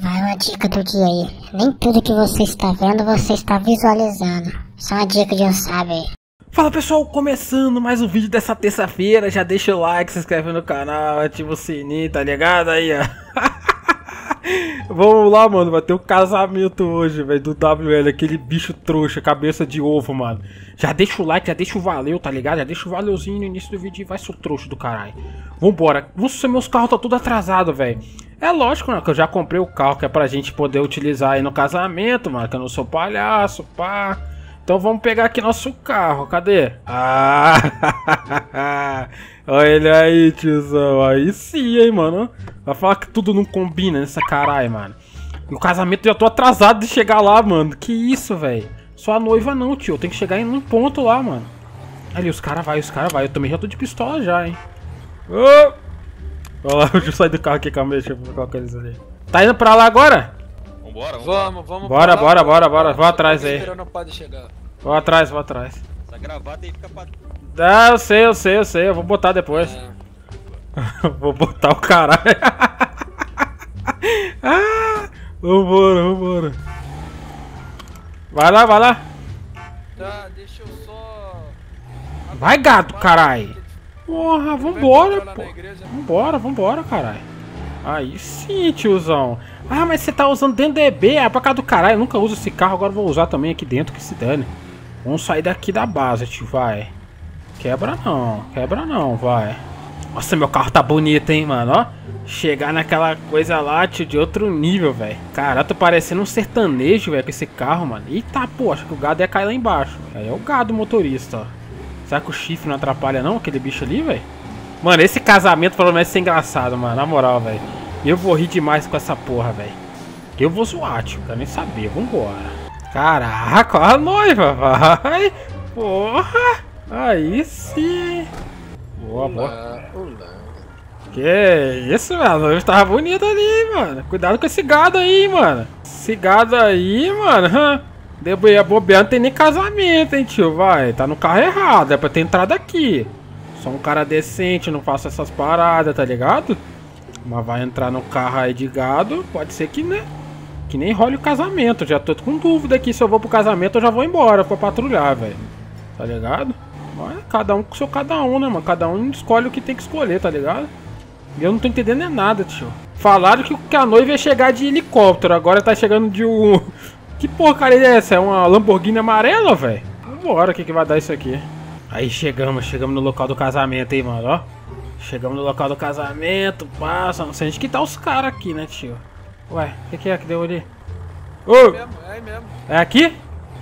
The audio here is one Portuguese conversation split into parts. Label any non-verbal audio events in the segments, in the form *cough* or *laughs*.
vai uma dica do dia aí. Nem tudo que você está vendo você está visualizando. Só uma dica de um sábio aí. Fala pessoal, começando mais um vídeo dessa terça-feira. Já deixa o like, se inscreve no canal, ativa o sininho, tá ligado aí, ó. *laughs* Vamos lá, mano. Vai ter um casamento hoje, velho, do WL, aquele bicho trouxa, cabeça de ovo, mano. Já deixa o like, já deixa o valeu, tá ligado? Já deixa o valeuzinho no início do vídeo e vai ser o trouxa do caralho. Vambora. Nossa, meus carros tá tudo atrasado, velho. É lógico, né, que eu já comprei o carro que é pra gente poder utilizar aí no casamento, mano, que eu não sou palhaço, pá. Então vamos pegar aqui nosso carro, cadê? Ah! *laughs* Olha ele aí, tiozão. Aí sim, hein, mano. Vai falar que tudo não combina nessa caralho, mano. E o casamento já tô atrasado de chegar lá, mano. Que isso, velho. Só a noiva não, tio. Tem que chegar em um ponto lá, mano. Ali, os caras vai, os caras vai. Eu também já tô de pistola já, hein. Oh! Olha lá, *laughs* deixa eu sair do carro aqui, calma aí, deixa eu colocar eles ali. Tá indo pra lá agora? Vambora, vamos. Vamos, vamos. Bora, bora, bora, bora. Vou atrás aí. Esperando o padre chegar. Vou atrás, vou atrás. Essa gravata aí fica pra... Ah, eu sei, eu sei, eu sei. Eu vou botar depois. É. *laughs* vou botar o caralho. *laughs* ah, vambora, vambora. Vai lá, vai lá. Tá, deixa eu só. Vai, gato, caralho. Porra, vambora, pô. Vambora, vambora, caralho. Aí sim, tiozão. Ah, mas você tá usando dentro do EB, é pra cá do caralho. Eu nunca uso esse carro, agora vou usar também aqui dentro, que se dane. Vamos sair daqui da base, tio, vai. Quebra não, quebra não, vai. Nossa, meu carro tá bonito, hein, mano, ó. Chegar naquela coisa lá, tio, de outro nível, velho. Cara, tô parecendo um sertanejo, velho, com esse carro, mano. Eita, pô, acho que o gado ia cair lá embaixo. Aí é o gado motorista, ó. Será que o chifre não atrapalha não, aquele bicho ali, velho? Mano, esse casamento pelo menos é engraçado, mano, na moral, velho. Eu vou rir demais com essa porra, velho. Eu vou zoar, tio, quero nem saber, vambora. Caraca, olha a noiva, vai. Porra, aí sim. Boa, boa. Olá, olá. Que isso, mano, a noiva tava bonita ali, mano. Cuidado com esse gado aí, mano. Esse gado aí, mano. Deu bobear, não tem nem casamento, hein, tio, vai. Tá no carro errado, é pra ter entrado aqui. Sou um cara decente, não faço essas paradas, tá ligado? Mas vai entrar no carro aí de gado, pode ser que, né? Que nem role o casamento. Já tô com dúvida aqui se eu vou pro casamento eu já vou embora pra patrulhar, velho. Tá ligado? Mas cada um com seu cada um, né, mano? Cada um escolhe o que tem que escolher, tá ligado? Eu não tô entendendo é nada, tio. Falaram que a noiva ia chegar de helicóptero, agora tá chegando de um. *laughs* Que porcaria é essa? É uma Lamborghini amarela, velho? Vambora, o que, que vai dar isso aqui? Aí chegamos, chegamos no local do casamento, hein, mano, ó. Chegamos no local do casamento, passa, não sei onde que tá os caras aqui, né, tio? Ué, o que, que é que deu ali? Ô, É mesmo, é aí mesmo. é aqui?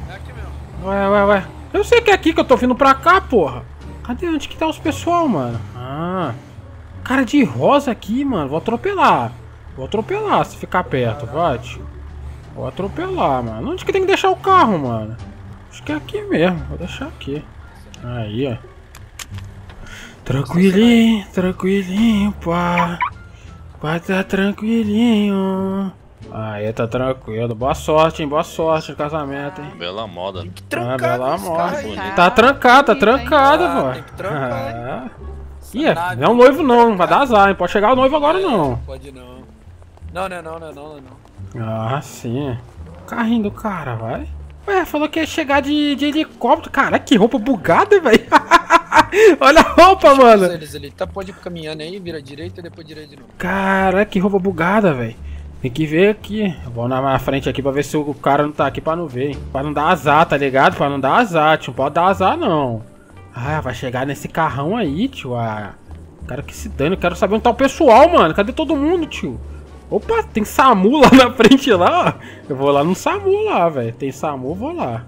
É aqui mesmo. Ué, ué, ué. Eu sei que é aqui que eu tô vindo pra cá, porra. Cadê? Onde que tá os pessoal, mano? Ah. Cara de rosa aqui, mano. Vou atropelar. Vou atropelar se ficar perto, vai, tio. Vou atropelar, mano. Onde que tem que deixar o carro, mano? Acho que é aqui mesmo. Vou deixar aqui. Aí, ó. Tranquilinho, tranquilinho, pá. Pá, tá tranquilinho. Aí, tá tranquilo. Boa sorte, hein? Boa sorte no casamento, hein? Bela moda. Tem que Ah, trancar bela esse moda. Tá trancado, tá trancado, Ah, pô. tem que trancar, Ah. Ih, é, não é um noivo não, vai dar azar, hein? Pode chegar o noivo agora não. Pode não. Não, não é não, não é não, não é não. Ah, sim. Carrinho do cara, vai. Ué, falou que ia chegar de, de helicóptero. Cara, que roupa bugada, velho. *laughs* *laughs* Olha a roupa, mano. Eles ali, tá, pode ir caminhando aí, vira direita e depois direita de novo. Cara, que roupa bugada, velho. Tem que ver aqui. Vou na frente aqui pra ver se o cara não tá aqui pra não ver, hein. Pra não dar azar, tá ligado? Pra não dar azar, tio. Não pode dar azar, não. Ah, vai chegar nesse carrão aí, tio. Ah, quero que se dane. Eu quero saber onde tá o pessoal, mano. Cadê todo mundo, tio? Opa, tem SAMU lá na frente lá, ó. Eu vou lá no SAMU lá, velho. Tem SAMU, eu vou lá.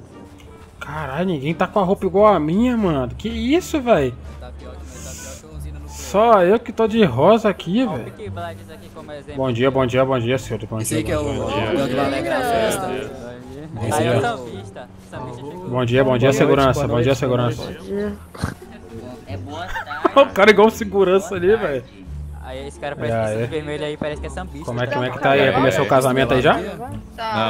Caralho, ninguém tá com a roupa igual a minha, mano. Que isso, velho? Tá Só eu que tô de rosa aqui, velho. Bom dia, bom dia, bom dia, senhor. Bom Esse dia, aí que é bom o a festa. É o. O. Bom dia, bom dia, segurança. Bom dia, segurança. É boa *laughs* O tarde. cara igual segurança ali, velho. Aí esse cara parece É, que é. esse vermelho aí parece que é sambista. Como é, como é que tá aí? Começou o casamento aí já? Não,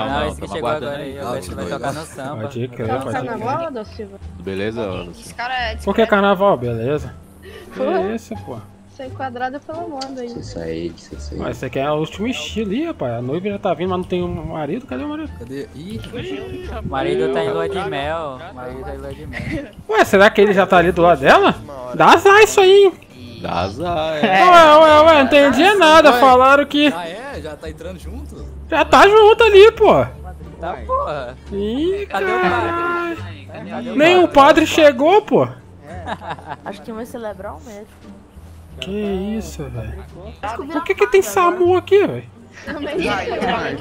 Não, esse que não, chegou agora aí. aí. Agora ele vai tocar no samba. Pode crer, Tá pode carnaval, Silva? Beleza? Esse cara é Por que carnaval? Beleza. Que isso, pô. Ser enquadrada pela moda aí. Isso aí, isso aí. Mas esse aqui é o último estilo aí, rapaz. A noiva já tá vindo, mas não tem um marido. Cadê o marido? Cadê? Ih, O marido tá em lua de mel. Marido tá em lua de mel. Ué, será que ele já tá ali do lado dela? Dá azar isso aí, hein? Dá azar, Ué, ué, ué, não entendi nada. Falaram que Ah, é? Já tá entrando junto? já tá junto ali, pô. Tá porra. Ih, Cadê o padre? Nem o padre chegou, pô. Acho que vai celebrar o médico. Que isso, velho. Por que que tem SAMU aqui, velho? Caralho.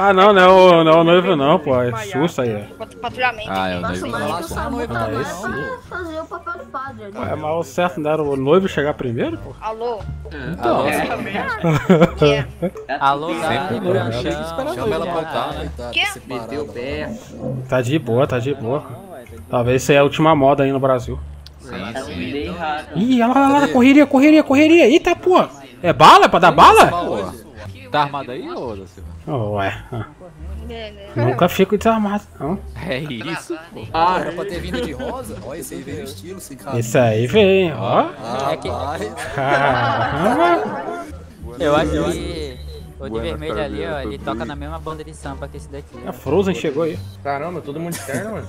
Ah, não, não é o, não é o noivo não, pô. É susto aí, ó. Patrulhamento. Ah, é o Nossa, noivo. mas o Samu também Ah, esse pra fazer o papel do padre ali. Ué, mas o certo não era o noivo chegar primeiro, pô? Alô? Então. Alô, Dani, *laughs* Branchão. Chama ela pra cá, né? Tá separado. o pé. Tá de boa, tá de boa. Talvez isso aí é a última moda aí no Brasil. Ih, olha lá, olha lá, correria, correria, correria. Eita, pô. É bala? É pra dar bala? Tá armado aí, ô? Oh, ué. ah. Nunca fico desarmado, não. É isso. Ah, era pra ter vindo de rosa? Olha, esse aí veio no estilo, esse cara. Esse aí vem, ó. Ah, É que-. Caramba. Eu acho que o de vermelho ali, ó, ele toca na mesma banda de samba que esse daqui. A Frozen chegou aí. Caramba, todo mundo externo, mano.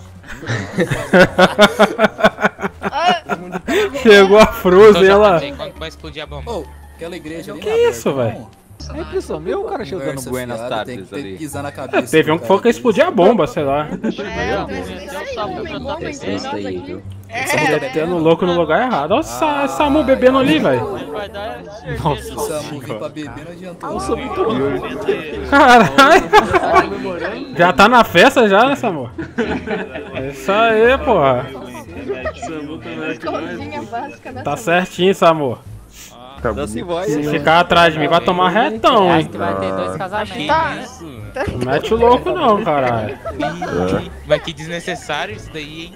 Chegou a Frozen, ela. Quando vai explodir a bomba? Ô, aquela igreja ali. Que né, isso, velho? É impressão minha ou o cara chegou dando buenas fiada, tardes ali? pisar na cabeça. Teve um que falou que explodir a bomba, sei lá. Esse aí, viu? Tendo louco no lugar errado. Olha o Sa- Samu bebendo ali, velho. Se o Samu vir pra beber, não adiantou. Caralho. Já tá na festa já, né, Samu? É Isso aí, porra. Da Tá certinho, Samu. Silva Se aí. ficar atrás de mim, vai tomar retão, Acho hein? que vai ter dois casamentos. Não mete o louco, não, caralho. Mas que desnecessário isso daí, hein?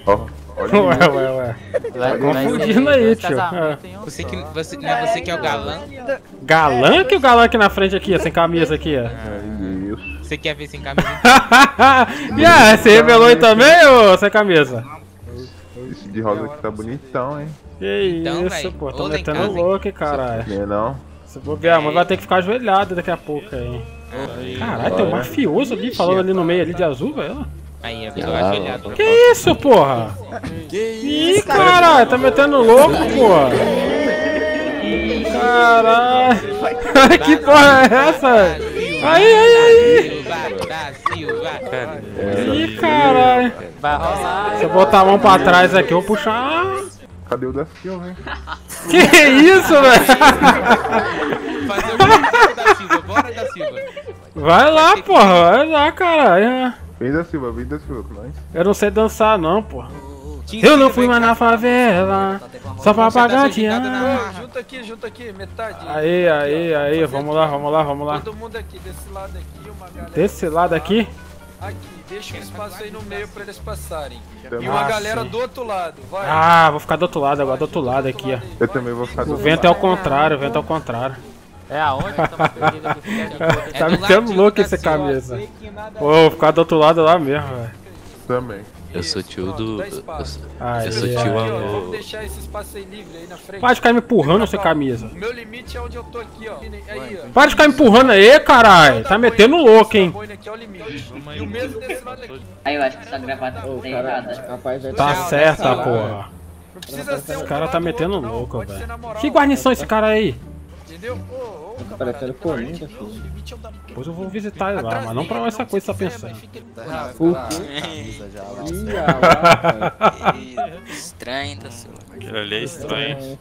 Ué, ué, ué. Vai, confundindo aí, tio. um Você que, você, não é você que é o galã? Galã que o galã aqui na frente aqui, ó, sem camisa aqui, ó. Você quer ver sem camisa? *laughs* e aí, você revelou aí também, ô sem camisa? Esse de rosa aqui tá bonitão, hein? Que Então, isso, véi, pô, tá em metendo louco, caralho. Não é não? Se bobear, a mãe vai ter que ficar ajoelhada daqui a pouco aí. Caralho, tem um mafioso ali falando ali no meio ali de azul, velho. Aí, eu tô ajoelhado. Que isso, porra? Que Ih, isso, caralho, tá metendo louco, porra. Caralho. que porra é essa? Aí, aí, aí. Ih, caralho. Vai rolar. Se eu botar a mão pra trás aqui, eu vou puxar. Cadê o da Silva, hein? Que isso, velho? Fazer o vídeo da Silva, bora da Silva. Vai lá, porra, vai lá, caralho. Vem da Silva, vem da Silva com nós. Eu não sei dançar, não, porra. Eu não fui mais na favela, só pra pagar dinheiro. Junta aqui, junta aqui, metade. Aí, aí, aí, vamos lá, vamos lá, vamos lá. Todo mundo aqui, desse lado aqui, uma galera. Desse lado aqui, Aqui, deixa um espaço aí no meio pra eles passarem. E uma Ah, galera sim. do outro lado, vai. ah, vou ficar do outro lado agora, do outro lado aqui, ó. Eu também vou ficar do O vento é ao contrário, o vento é ao contrário. É aonde? Aqui. Tá do metendo ladinho louco esse camisa. Pô, vou ficar do outro lado lá mesmo, velho. também. Eu sou tio do. espaço. Aí, Eu sou tio avô. vamos deixar esse espaço aí livre aí na frente. Para de ficar me empurrando sem camisa. Meu limite é onde eu tô aqui, ó. Aí, ó. Para de ficar me empurrando aí, caralho. Tá metendo louco, hein. É. Aí eu acho que essa gravata tá errada. Tá certo, a porra. Esse cara tá metendo louco, velho. Que guarnição esse cara aí? Entendeu? Ô, ô, Tá camarada, parecendo coringa, filho. é da- Depois eu vou visitar ele lá, mas não pra essa coisa que você tá pensando. mas fica- Tá O quê? Estranho, tá sua. Aquilo ali é estranho. velho.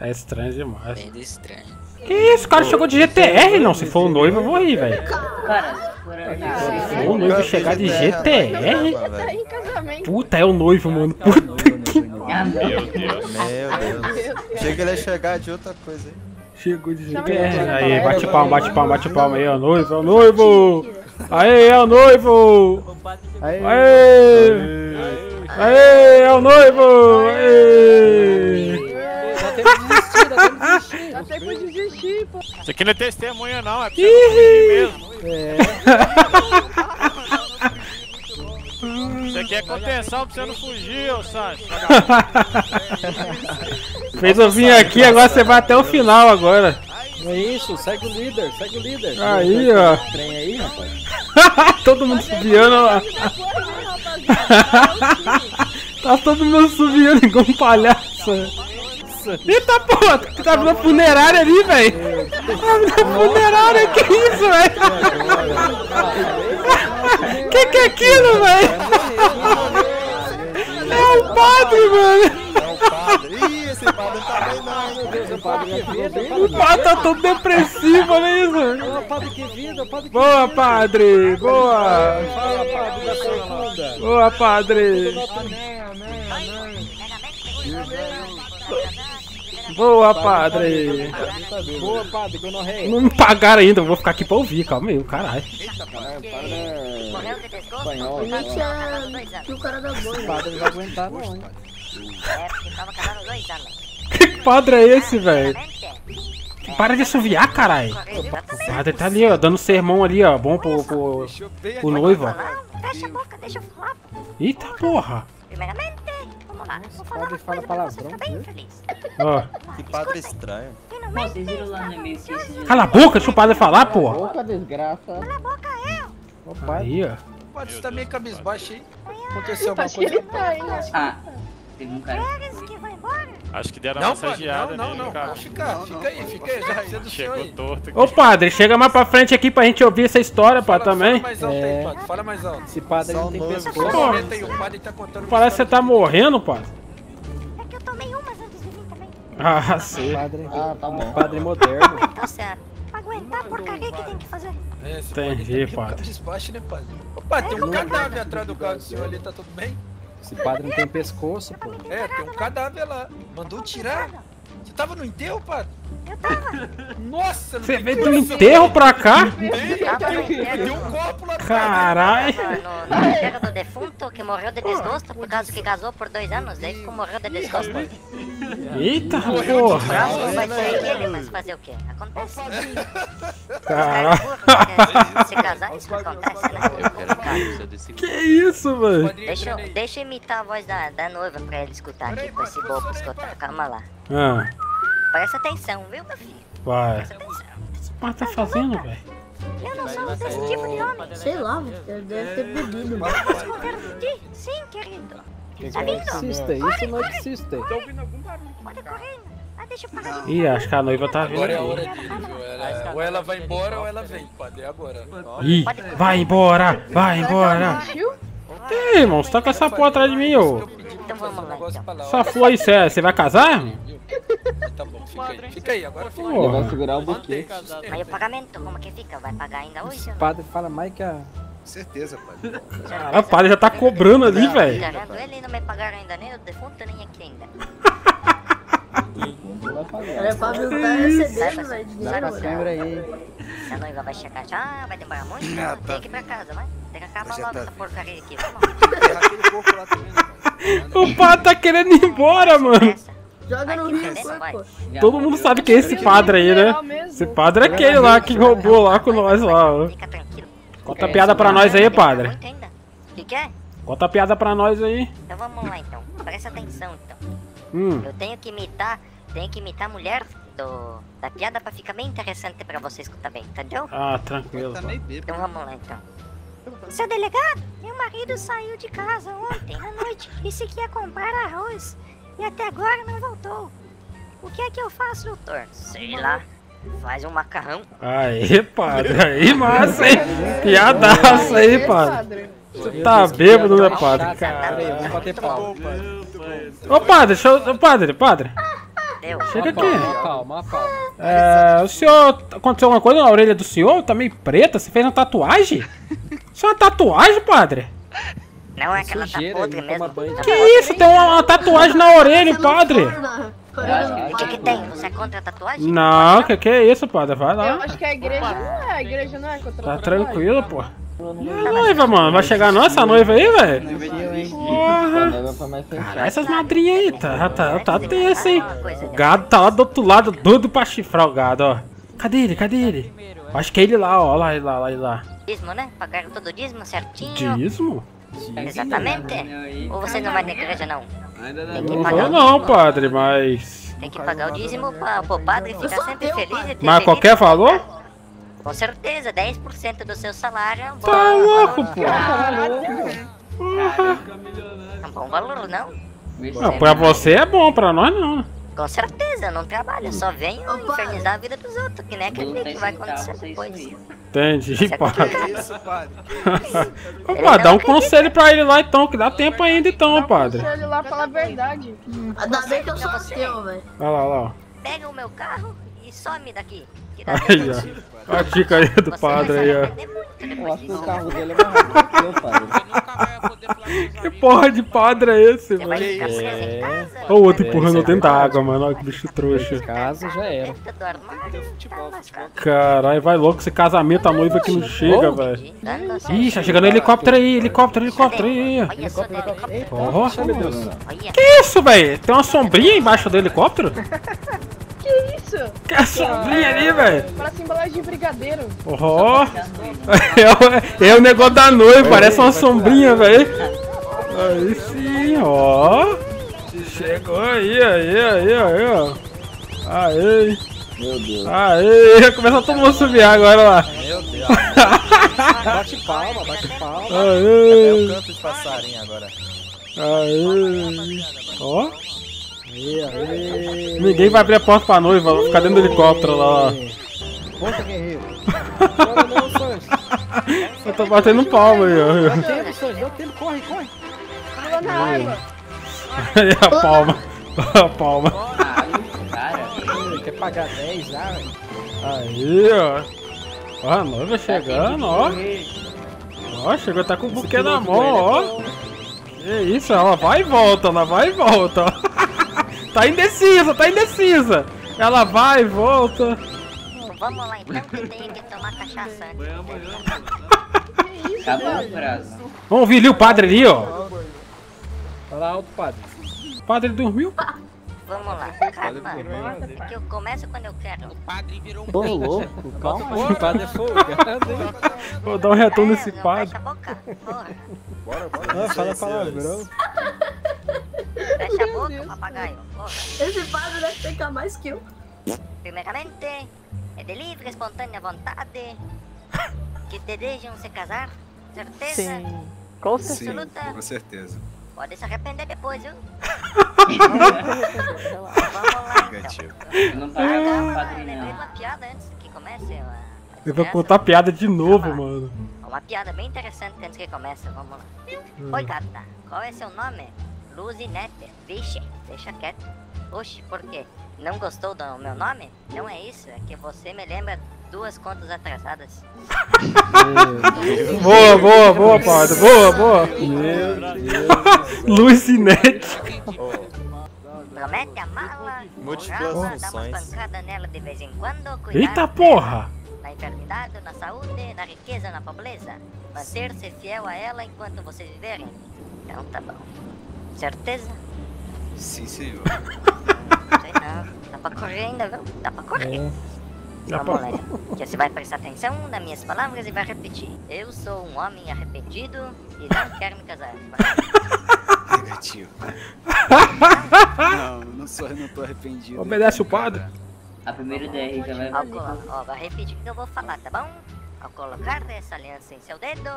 É estranho demais. Bem estranho. Que isso, o cara chegou de GTR, não. Se for o noivo, eu vou rir, velho. Se for o noivo chegar de GTR. Tá. Puta, é o noivo, mano. Puta que. Meu Deus. Meu Deus. Achei que ele ia chegar de outra coisa aí. Chegou de GTR. Aí, bate palma, bate palma, bate palma aí, é o noivo, é o noivo. Aí, é o noivo. Aí, Aê! Aê, é o noivo! Aê! Dá tempo de desistir, pô. Isso aqui não é testemunha, não. É pra mesmo. *laughs* Isso aqui é contenção pra você não fugir, ô Sancho. Fez eu vir aqui, agora você vai até o final agora. É isso, segue o líder, segue o líder. Aí, ó. Trem aí, rapaz. *laughs* todo mundo subiando, ó. *laughs* tá todo mundo subindo igual um palhaço. Eita porra, tá na funerária ali, velho. Tá na funerária, que isso, velho? *laughs* que que é aquilo, velho? É o padre, mano. Ih, esse padre não tá bem não, meu Deus. O padre que vida, O padre tá todo depressivo, olha isso. o padre que vida, o padre que Boa, padre, boa. Fala, padre da segunda. Boa, padre. Boa, padre. Boa, padre, gonorreia. Não me pagaram ainda, eu vou ficar aqui pra ouvir, calma aí, caralho. Morreu de desgosto? Espanhol, Por causa Ele que tinha o cara da O boia. padre não vai aguentar não, hein. É, porque tava casado dois anos. Que padre é esse, velho? Exatamente. Para de assoviar, caralho. O padre tá ali, ó, dando sermão ali, ó, bom pro, pro, pro noivo, ó. Falar? Fecha a boca, deixa eu falar. Eita porra. Primeiramente, vamos lá. Vou falar padre uma fala coisa pra você palavrão, ficar bem feliz. Ó. Que padre estranho. Finalmente, Cala a boca, deixa o padre falar, porra. Boca desgraça. cala a boca, eu. O padre. Aí, ó. Pode estar meio cabisbaixo aí. Aconteceu alguma coisa? tá né? Ah, teve um cara. Queres que vai embora? Acho que deram Não, uma massageada não, não, nele, não. cara. Pode ficar, fica aí, fica aí. Já do seu Chegou torto aqui. Ô padre, chega mais pra frente aqui pra gente ouvir essa história, pá, Fala- também. Fala mais alto É. aí, padre. Fala mais alto. Esse padre Só não tem pescoço. aí, o padre tá contando Parece que você tá morrendo, padre. É que eu tomei umas antes de vir também. Ah, *laughs* sim. padre, Ah, tá bom. padre moderno. *laughs* Tá certo. Pra aguentar a porcaria que tem que fazer. É, Entendi, padre tá meio padre. cabisbaixo, né, padre? Ô, padre, tem um cadáver atrás do carro do senhor ali, tá tudo bem? Esse padre não tem pescoço, pô. É, tem um cadáver lá. Mandou tirar? Você tava no enterro, padre? Eu tava. *laughs* Nossa, Você veio do enterro pra cá? Enterro. um copo lá. Caralho. No, no enterro do defunto que morreu de desgosto por causa que casou por dois anos, daí ficou morreu de desgosto. Eita, porra. próximo vai ser ele, mas fazer o quê? Acontece. Caralho. Porque se casar, isso acontece, né? Complicado. Que isso, velho? Padrinho Deixa, eu- deixa eu imitar a voz da, da noiva pra ele escutar aqui, com esse bobo escutar. Calma lá. Ah, Presta atenção, viu, meu filho? vai. Presta atenção. O que padre tá fazendo, velho? Eu não sou desse tipo de homem. Sei lá, ele deve ter bebido. Posso convertir? Sim, querido. Tá Não vindo? existe, isso não existe. Pode correr. Ah, deixa eu parar de Ih, acho que a noiva tá vindo Agora é a hora dele, viu? Ela- ou ela vai embora ou ela vem, padre. É agora. Ih, vai embora, vai embora. Ih, irmão, você tá com essa porra atrás de mim, ô. Então vamos lá, então. Flor aí, cê- você vai casar? Tá bom, fica aí. Fica aí, agora fica. Porra. Vai segurar o buquê. Mas e o pagamento, como que fica? Vai pagar ainda hoje? O padre fala mais que a. Certeza, padre. Caralho, o padre já tá cobrando ali, velho. Garanto ele não me pagaram ainda nem o defunto, nem aqui ainda. Vai pagar. Pra não tá recebendo, velho, dinheiro, Segura velho. aí. Se a noiva vai chegar já, vai demorar muito, Ah, tem tá. que ir pra casa, vai. Tem que acabar logo tá essa porcaria aqui, *laughs* vamos. Enterrar aquele corpo lá também, né? *laughs* O padre tá querendo ir embora, mano. Joga no rio, pô. Todo mundo sabe que é esse padre aí, né? Esse padre é aquele lá que roubou lá com nós lá, ó. Fica tranquilo. Conta a piada pra nós aí, padre. Que que é? Conta a piada pra nós aí. Então vamos lá então. Presta atenção então. Hum, Eu tenho que imitar, tenho que imitar a mulher do, da piada pra ficar bem interessante pra você escutar bem, entendeu? ah, tranquilo. Tá. Então vamos lá então. Seu delegado, meu marido saiu de casa ontem à noite. Disse que ia comprar arroz e até agora não voltou. O que é que eu faço, doutor? Sei lá. Faz um macarrão. Aí, padre. Aí, massa, hein? Piadaça aí, padre. Você tá bêbado, né, padre? Bater pau. Ô, padre, deixa eu... Ô, padre, padre. Deu. Chega aqui. Palma, uma palma. É, o senhor... Aconteceu alguma coisa na orelha do senhor? Tá meio preta? Você fez uma tatuagem? *laughs* Isso é uma tatuagem, padre? Não é aquela tá Sujeira, podre mesmo. banho. Tá Que isso? Tem uma, uma tatuagem na orelha, padre. O que que tem? Você é contra a tatuagem? Não, que que é isso, padre? Vai Eu lá. acho que a igreja não é, a igreja não é contra Tá a tranquilo, pô. A noiva, mano? Vai chegar não essa noiva aí, velho? Porra. Caralho, essas madrinhas aí, tá, tá, tá tenso, hein? Uma coisa, O gado tá lá do outro lado, doido pra chifrar o gado, ó. Cadê ele? Cadê ele? Acho que é ele lá, ó. Lá, ele lá, lá, ele lá. Dízimo, né? Pagaram todo o dízimo certinho. Dízimo? Exatamente. Ou você não vai na igreja, não? Tem que Não pagar vou não, padre, mas. Tem que pagar o dízimo pra, pro padre ficar sempre feliz e ter Mas qualquer valor? Com certeza, 10% do seu salário é um bom Tá louco, pô. É um bom valor, não? Ah, pra você é bom, pra nós não. Com certeza, eu não trabalho, eu só venho infernizar a vida dos outros, que nem aquele que vai acontecer depois. Entendi, Isso é padre. complicado. *laughs* Ô, padre, dá um conselho pra ele lá então, que dá tempo ainda então, padre. Se ele lá falar a verdade. Ainda bem que eu sou seu, velho. Olha lá, olha lá. Pega o meu carro e some daqui. que dá Aí, tempo. A dica aí do padre aí, ó. Eu acho que o carro dele é mais rápido que eu, padre. Que porra de padre é esse, mano? É. Olha o outro empurrando dentro da água, mano. Olha que bicho trouxa. Casa já era. Caralho, vai louco esse casamento, a noiva que não chega, velho. Ih, tá chegando helicóptero aí, helicóptero, helicóptero aí. Porra. Que isso, velho? Tem uma sombrinha embaixo do helicóptero? *laughs* Que isso? Que a sombrinha ali, velho? Parece embalagem de brigadeiro. Ó. *laughs* É, o- é o negócio da noiva, parece uma sombrinha, velho. Aí sim, ó. Chegou aí, aí, aí, aí, ó. Aí. Meu Deus. Aí, começa todo mundo a subir agora lá. Meu Deus. *laughs* Bate palma, bate palma. Aê. Até o canto de passarinho agora. Aí. Ó. Aí, aí. Ninguém vai abrir a porta pra noiva, vai ficar dentro do helicóptero lá. ó. Ponta, guerreiro. Chora não, Sanji. Eu tô batendo palma aí, ó. Dá tempo, Sanji. Dá tempo. Corre, corre. Pula na água. Aí a palma. A palma. Cara, quer pagar 10 já, velho? Aí, ó. Ó, a noiva chegando, ó. Ó, chegou, tá com o buquê na mão, ó. Que isso, ela vai e volta, ela vai e volta, ó. *laughs* Tá indecisa, tá indecisa. Ela vai e volta. Vamos lá então, que eu tenho que tomar cachaça antes. *laughs* Acabou o prazo. Vamos ouvir ali o padre ali, ó. Olha lá, outro padre. O padre dormiu. *laughs* Vamos lá, calma. É que eu começo quando eu quero. O padre virou Ô, louco, calma. O padre é folgado? *laughs* Vou dar um retorno nesse padre. Fecha a boca, porra. Bora, bora. Ah, fala palavrão. Fecha a boca, papagaio. Porra. Esse padre deve pegar mais que eu. Primeiramente, é de livre, espontânea vontade que desejam se casar. Certeza? Sim. Com Absoluta. Sim, com certeza. Pode se arrepender depois, viu? *laughs* Negativo. Não Ah, paga padre, lembrei não. uma piada antes que comece. a- Eu vou contar piada de novo, mano. Uma piada bem interessante antes que comece, vamos lá. Oi, gata, qual é seu nome? Luzinete. Vixe, deixa quieto. Oxe, por quê? Não gostou do meu nome? Não é isso, é que você me lembra duas contas atrasadas. *laughs* Boa, boa, boa, padre. Boa, boa. Luzinete. Promete Múltiplas funções. de vez em quando, Eita dela porra. Na enfermidade, na saúde, na riqueza, na pobreza. Manter-se fiel a ela enquanto vocês viverem. Então tá bom. Certeza? Sim, senhor. Sei não. Dá pra correr ainda, viu? Dá pra correr. Dá Pra- lá, então. Que você vai prestar atenção nas minhas palavras e vai repetir. Eu sou um homem arrependido e não quero me casar. *laughs* Negativo. Não, não sou, não tô arrependido. Obedece o padre. A primeira DR já vai colo- ó, vai repetir o que eu vou falar, tá bom? Ao colocar essa aliança em seu dedo,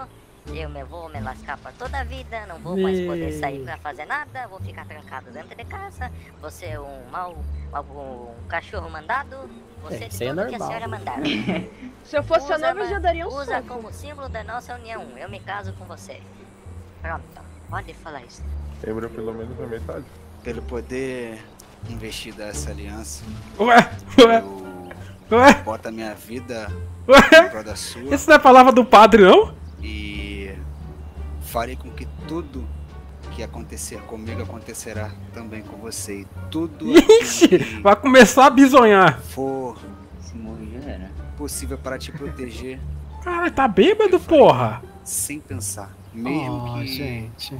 eu me vou me lascar por toda a vida, não vou mais poder sair pra fazer nada, vou ficar trancado dentro de casa, você é um mau, mau- um cachorro mandado, você É, isso é tudo que a normal. senhora mandar. *laughs* Se eu fosse a Usa, noiva, eu já daria um Usa soco. como símbolo da nossa união, eu me caso com você. Pronto, pode falar isso. Lembra pelo menos a metade. Pelo poder investido essa aliança, Ué, ué, eu ué, boto a minha vida ué. em prol da sua Isso não é palavra do padre, não? e farei com que tudo que acontecer comigo acontecerá também com você. E tudo *laughs* Ixi, vai começar a bisonhar. for Se morrer possível para te proteger Caralho, tá bêbado, porra. sem pensar. Mesmo Oh, que gente.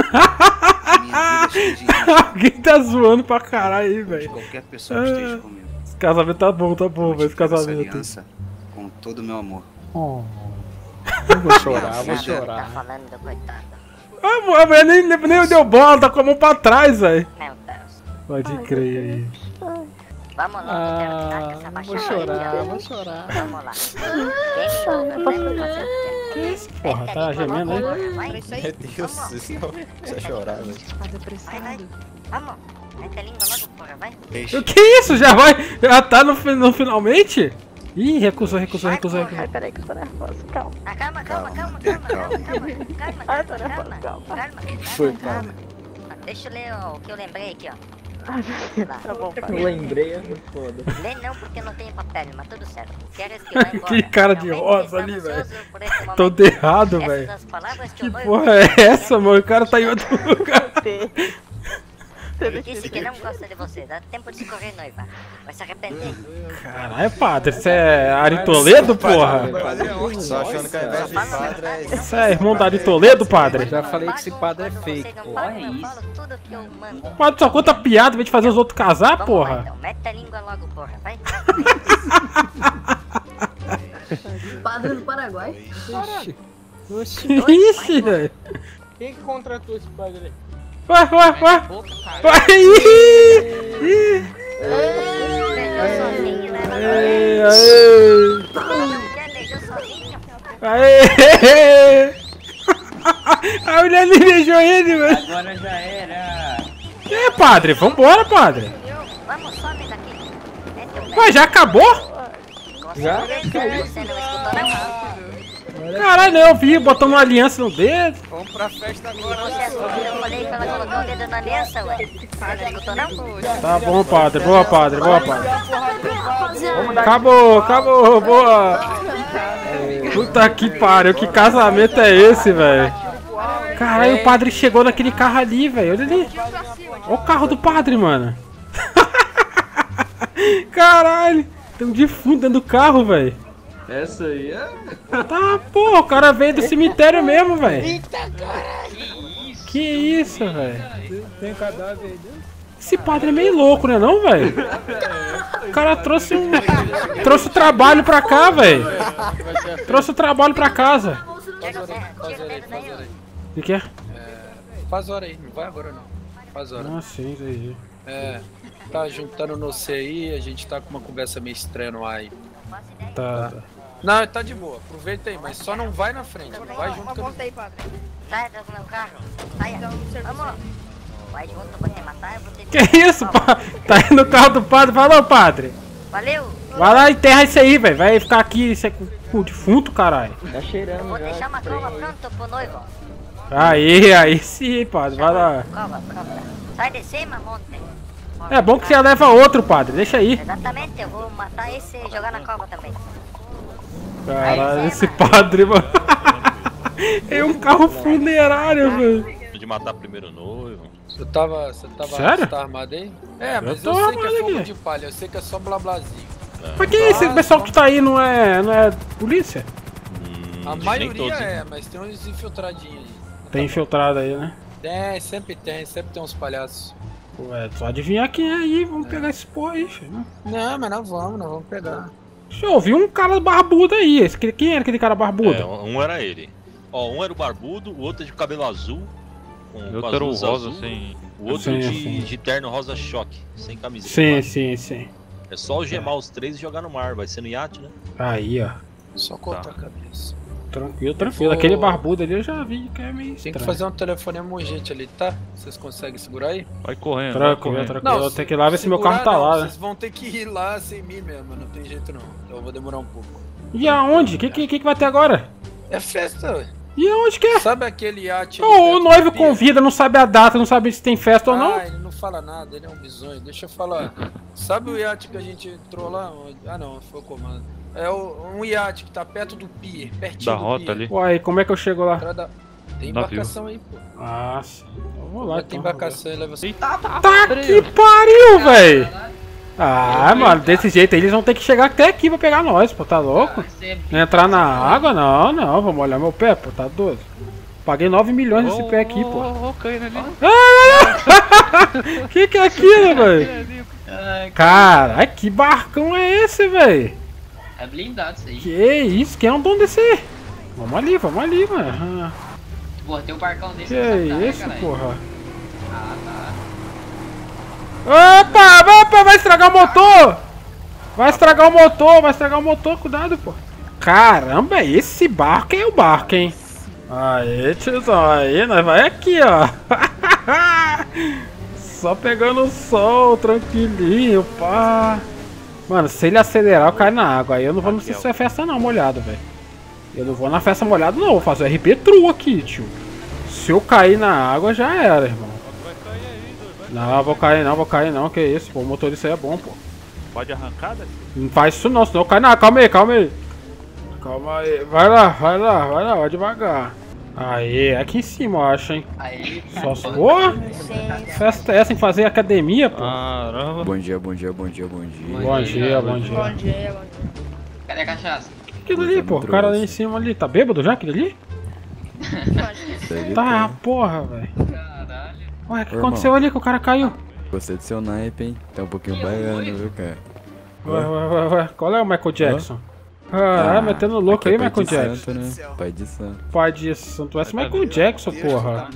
*laughs* Alguém tá zoando pra caralho aí, velho. qualquer pessoa que esteja comigo. Esse casamento tá bom, tá bom, velho. Esse casamento. aliança com todo o meu amor. Oh. *laughs* Eu vou chorar, vou Tá chorar. falando, coitado. A mu- a mulher nem, nem deu bola, tá com a mão pra trás, velho. Meu Deus. Pode crer aí. Vamos logo, eu quero ficar com essa Ah, baixada vou chorar, vou chorar. Vamos lá. Game over, vai pra fazer o quê? Porra, tá gemendo aí? Meu Deus do céu. Eu chorar, velho. vai, vai. Vamos. Mete a língua logo, porra, vai. O que isso? Já vai? Já tá no, no finalmente? Ih, recusou, recusou, recusou, recusou. Peraí que eu tô nervosa. Calma. Ah, calma, calma, calma, calma, calma, calma, calma, Ai, tô calma, nervosa, calma, calma. calma, Foi, calma. Deixa eu ler ó, o que eu lembrei aqui, ó. Ai, Deus. Tá bom, pai. Lembrei, é muito foda. Lê não porque não tem papel, mas tudo certo. Queres *laughs* que vá embora? Que cara de rosa ali, velho. Todo errado, velho. que porra é essa, mano? O cara tá em outro lugar. Ele disse que não gosta de você. Dá tempo de se correr, noiva. Vai se arrepender. Caralho, padre, você é Ari Toledo, porra? Só achando que ao invés de padre é Você é irmão da Ari Toledo, padre? Já falei que esse padre é fake. O padre só conta piada em vez de fazer os outros casar, porra. então. Mete a língua logo, porra. Vai. *laughs* Padre do Paraguai. Ixi, velho. Quem que contratou esse padre aí? Vai, vai, vai. Vai. Ih, ih. Beijou sozinho, né? Aê. *laughs* A mulher nem beijou ele, velho. Agora já era. É, padre, vambora, padre. Vamos, some daqui. Ué, já acabou? Certeza, Você não escutou não? Caralho, eu vi, botando uma aliança no dedo. Vamos pra festa agora. Você? Eu falei pra ela colocar o dedo na aliança, ué. Você não escutou não? Tá bom, padre, boa, padre, boa, padre. Acabou, acabou, boa. Puta que pariu, que casamento é esse, velho? Caralho, o padre chegou naquele carro ali, velho. Olha ali. Olha o carro do padre, mano. *laughs* Caralho, tem um defunto dentro do carro, velho. Essa aí é. Tá, pô, o cara veio do cemitério mesmo, velho. Que isso, velho? Tem cadáver aí dentro? Esse padre é meio louco, né não, velho? O cara trouxe um... Trouxe o trabalho pra cá, velho. Trouxe o trabalho pra casa. O que que é? Faz hora aí, não vai agora não. Faz hora. Ah, sim, entendi. É, tá juntando no C aí, a gente tá com uma conversa meio estranha no ar aí. Tá, tá. Não, tá de boa, aproveita aí, mas só não vai na frente, não vai junto com Volta aí, padre. Saia do meu carro. Saia. Vamos. Vai junto, vou te matar, eu vou te... Que isso, pá? Tá aí no carro do padre. Falou, padre. Valeu. Vai lá e enterra isso aí, velho. Vai ficar aqui isso é o defunto, caralho. Tá Eu cheirando vou já. deixar uma cova pronta pro noivo. Aí, aí sim, padre. Vai lá. Cova pronta. Sai de cima, monte. É bom que você leva outro, padre. Deixa aí. Exatamente, eu vou matar esse e jogar na cova também. Caralho, esse padre, mano. *laughs* É um carro funerário, velho. De matar primeiro o noivo. Você tava, você tava Sério? você tá armado aí? É, Eu mas tô eu, sei que é fogo aqui. de palha, eu sei que é só blá blázinho. Mas que esse pessoal que tá aí não é, não é polícia? A nem maioria é, mas tem uns infiltradinhos aí. Tem infiltrado aí, né? Tem, sempre tem, sempre tem uns palhaços. Pô, é só adivinhar quem é aí. Vamos pegar esse porra aí, filho. Não, mas nós vamos, nós vamos pegar. Deixa eu ouvir um cara barbudo aí. Esse, quem era aquele cara barbudo? É, um era ele. Ó, um era o barbudo, o outro é de cabelo azul. Com, O com outro era o rosa, azul. sem- O outro Sim, de, sim. de terno rosa choque, sem camiseta. Sim, sim, sim. É só gemar os três e jogar no mar, vai ser no iate, né? Aí, ó. Só cortar a cabeça. Tranquilo, tranquilo. vou- Aquele barbudo ali eu já vi que é meio Tem que fazer um telefonema urgente ali, tá? Vocês conseguem segurar aí? Vai correndo, Tranquilo, tranquilo. Eu tenho que ir lá ver se meu carro tá não, lá, né? Vocês vão ter que ir lá sem mim mesmo, não tem jeito não. Então eu vou demorar um pouco. E aonde? O que, que, que que vai ter agora? É festa, ué. E aonde que é? Sabe aquele iate Ô, o noivo convida, não sabe a data, não sabe se tem festa ou não. Ah, ele não fala nada, ele é um bizonho. Deixa eu falar. Sabe o iate que a gente entrou lá? Ah não, foi o comando. É o- um iate que tá perto do pier, pertinho Da do rota pier. ali. Uai, como é que eu chego lá? Tem Navio. embarcação aí, pô. Ah, sim. Eu vou lá, Tem então. embarcação aí, leva você. Tá que pariu, velho! Ah, mano, desse jeito aí eles vão ter que chegar até aqui pra pegar nós, pô, tá louco? Entrar na água? Não, não, vou molhar meu pé, pô, tá doido. Paguei 9 milhões nesse pé aqui, pô. Ó, caindo ali. *laughs* que que é aquilo, velho? Caralho, que barcão é esse, velho? É blindado isso aí. Que isso? Quem é o dono desse aí? Vamos ali, vamos ali, mano. Pô, tem o barcão dele Que praia, isso, caralho. porra? Ah, tá. Opa, opa, vai estragar o motor! Vai estragar o motor, vai estragar o motor, cuidado, pô. Caramba, esse barco é o barco, hein? Aí, tiozão, aí, nós vai aqui, ó. *laughs* Só pegando o sol, tranquilinho, pá. Mano, se ele acelerar, eu caio na água. Aí eu não vou não sei se é festa não, molhado, velho. Eu não vou na festa molhada não, vou fazer RP true aqui, tio. Se eu cair na água, já era, irmão. Não, vou cair não, vou cair não, que isso, pô, o motorista aí é bom, pô. Pode arrancar daqui? Não faz isso não, senão eu caio na água. Calma aí, calma aí. Calma aí, vai lá, vai lá, vai lá, vai devagar. Aí, é aqui em cima, eu acho, hein. Aí. Só se. Festa é essa em fazer academia, pô. Caramba. Bom dia, bom dia, bom dia, bom dia. Bom dia, bom dia. Bom dia, bom dia. Cadê a cachaça? Aquilo ali, pô, o cara ali em cima ali, tá bêbado já, aquele ali? Tá, porra, velho. Ué, o que Ô, aconteceu irmão. ali que o cara caiu? Gostei do seu naipe, hein? Tá um pouquinho baiano, viu, cara? Ué, ué, ué, ué, qual é o Michael Jackson? Caralho, metendo louco aí, aqui é Michael de Jackson. santo, né? Pai de santo. Pai disso, se não tivesse Michael Jackson, porra.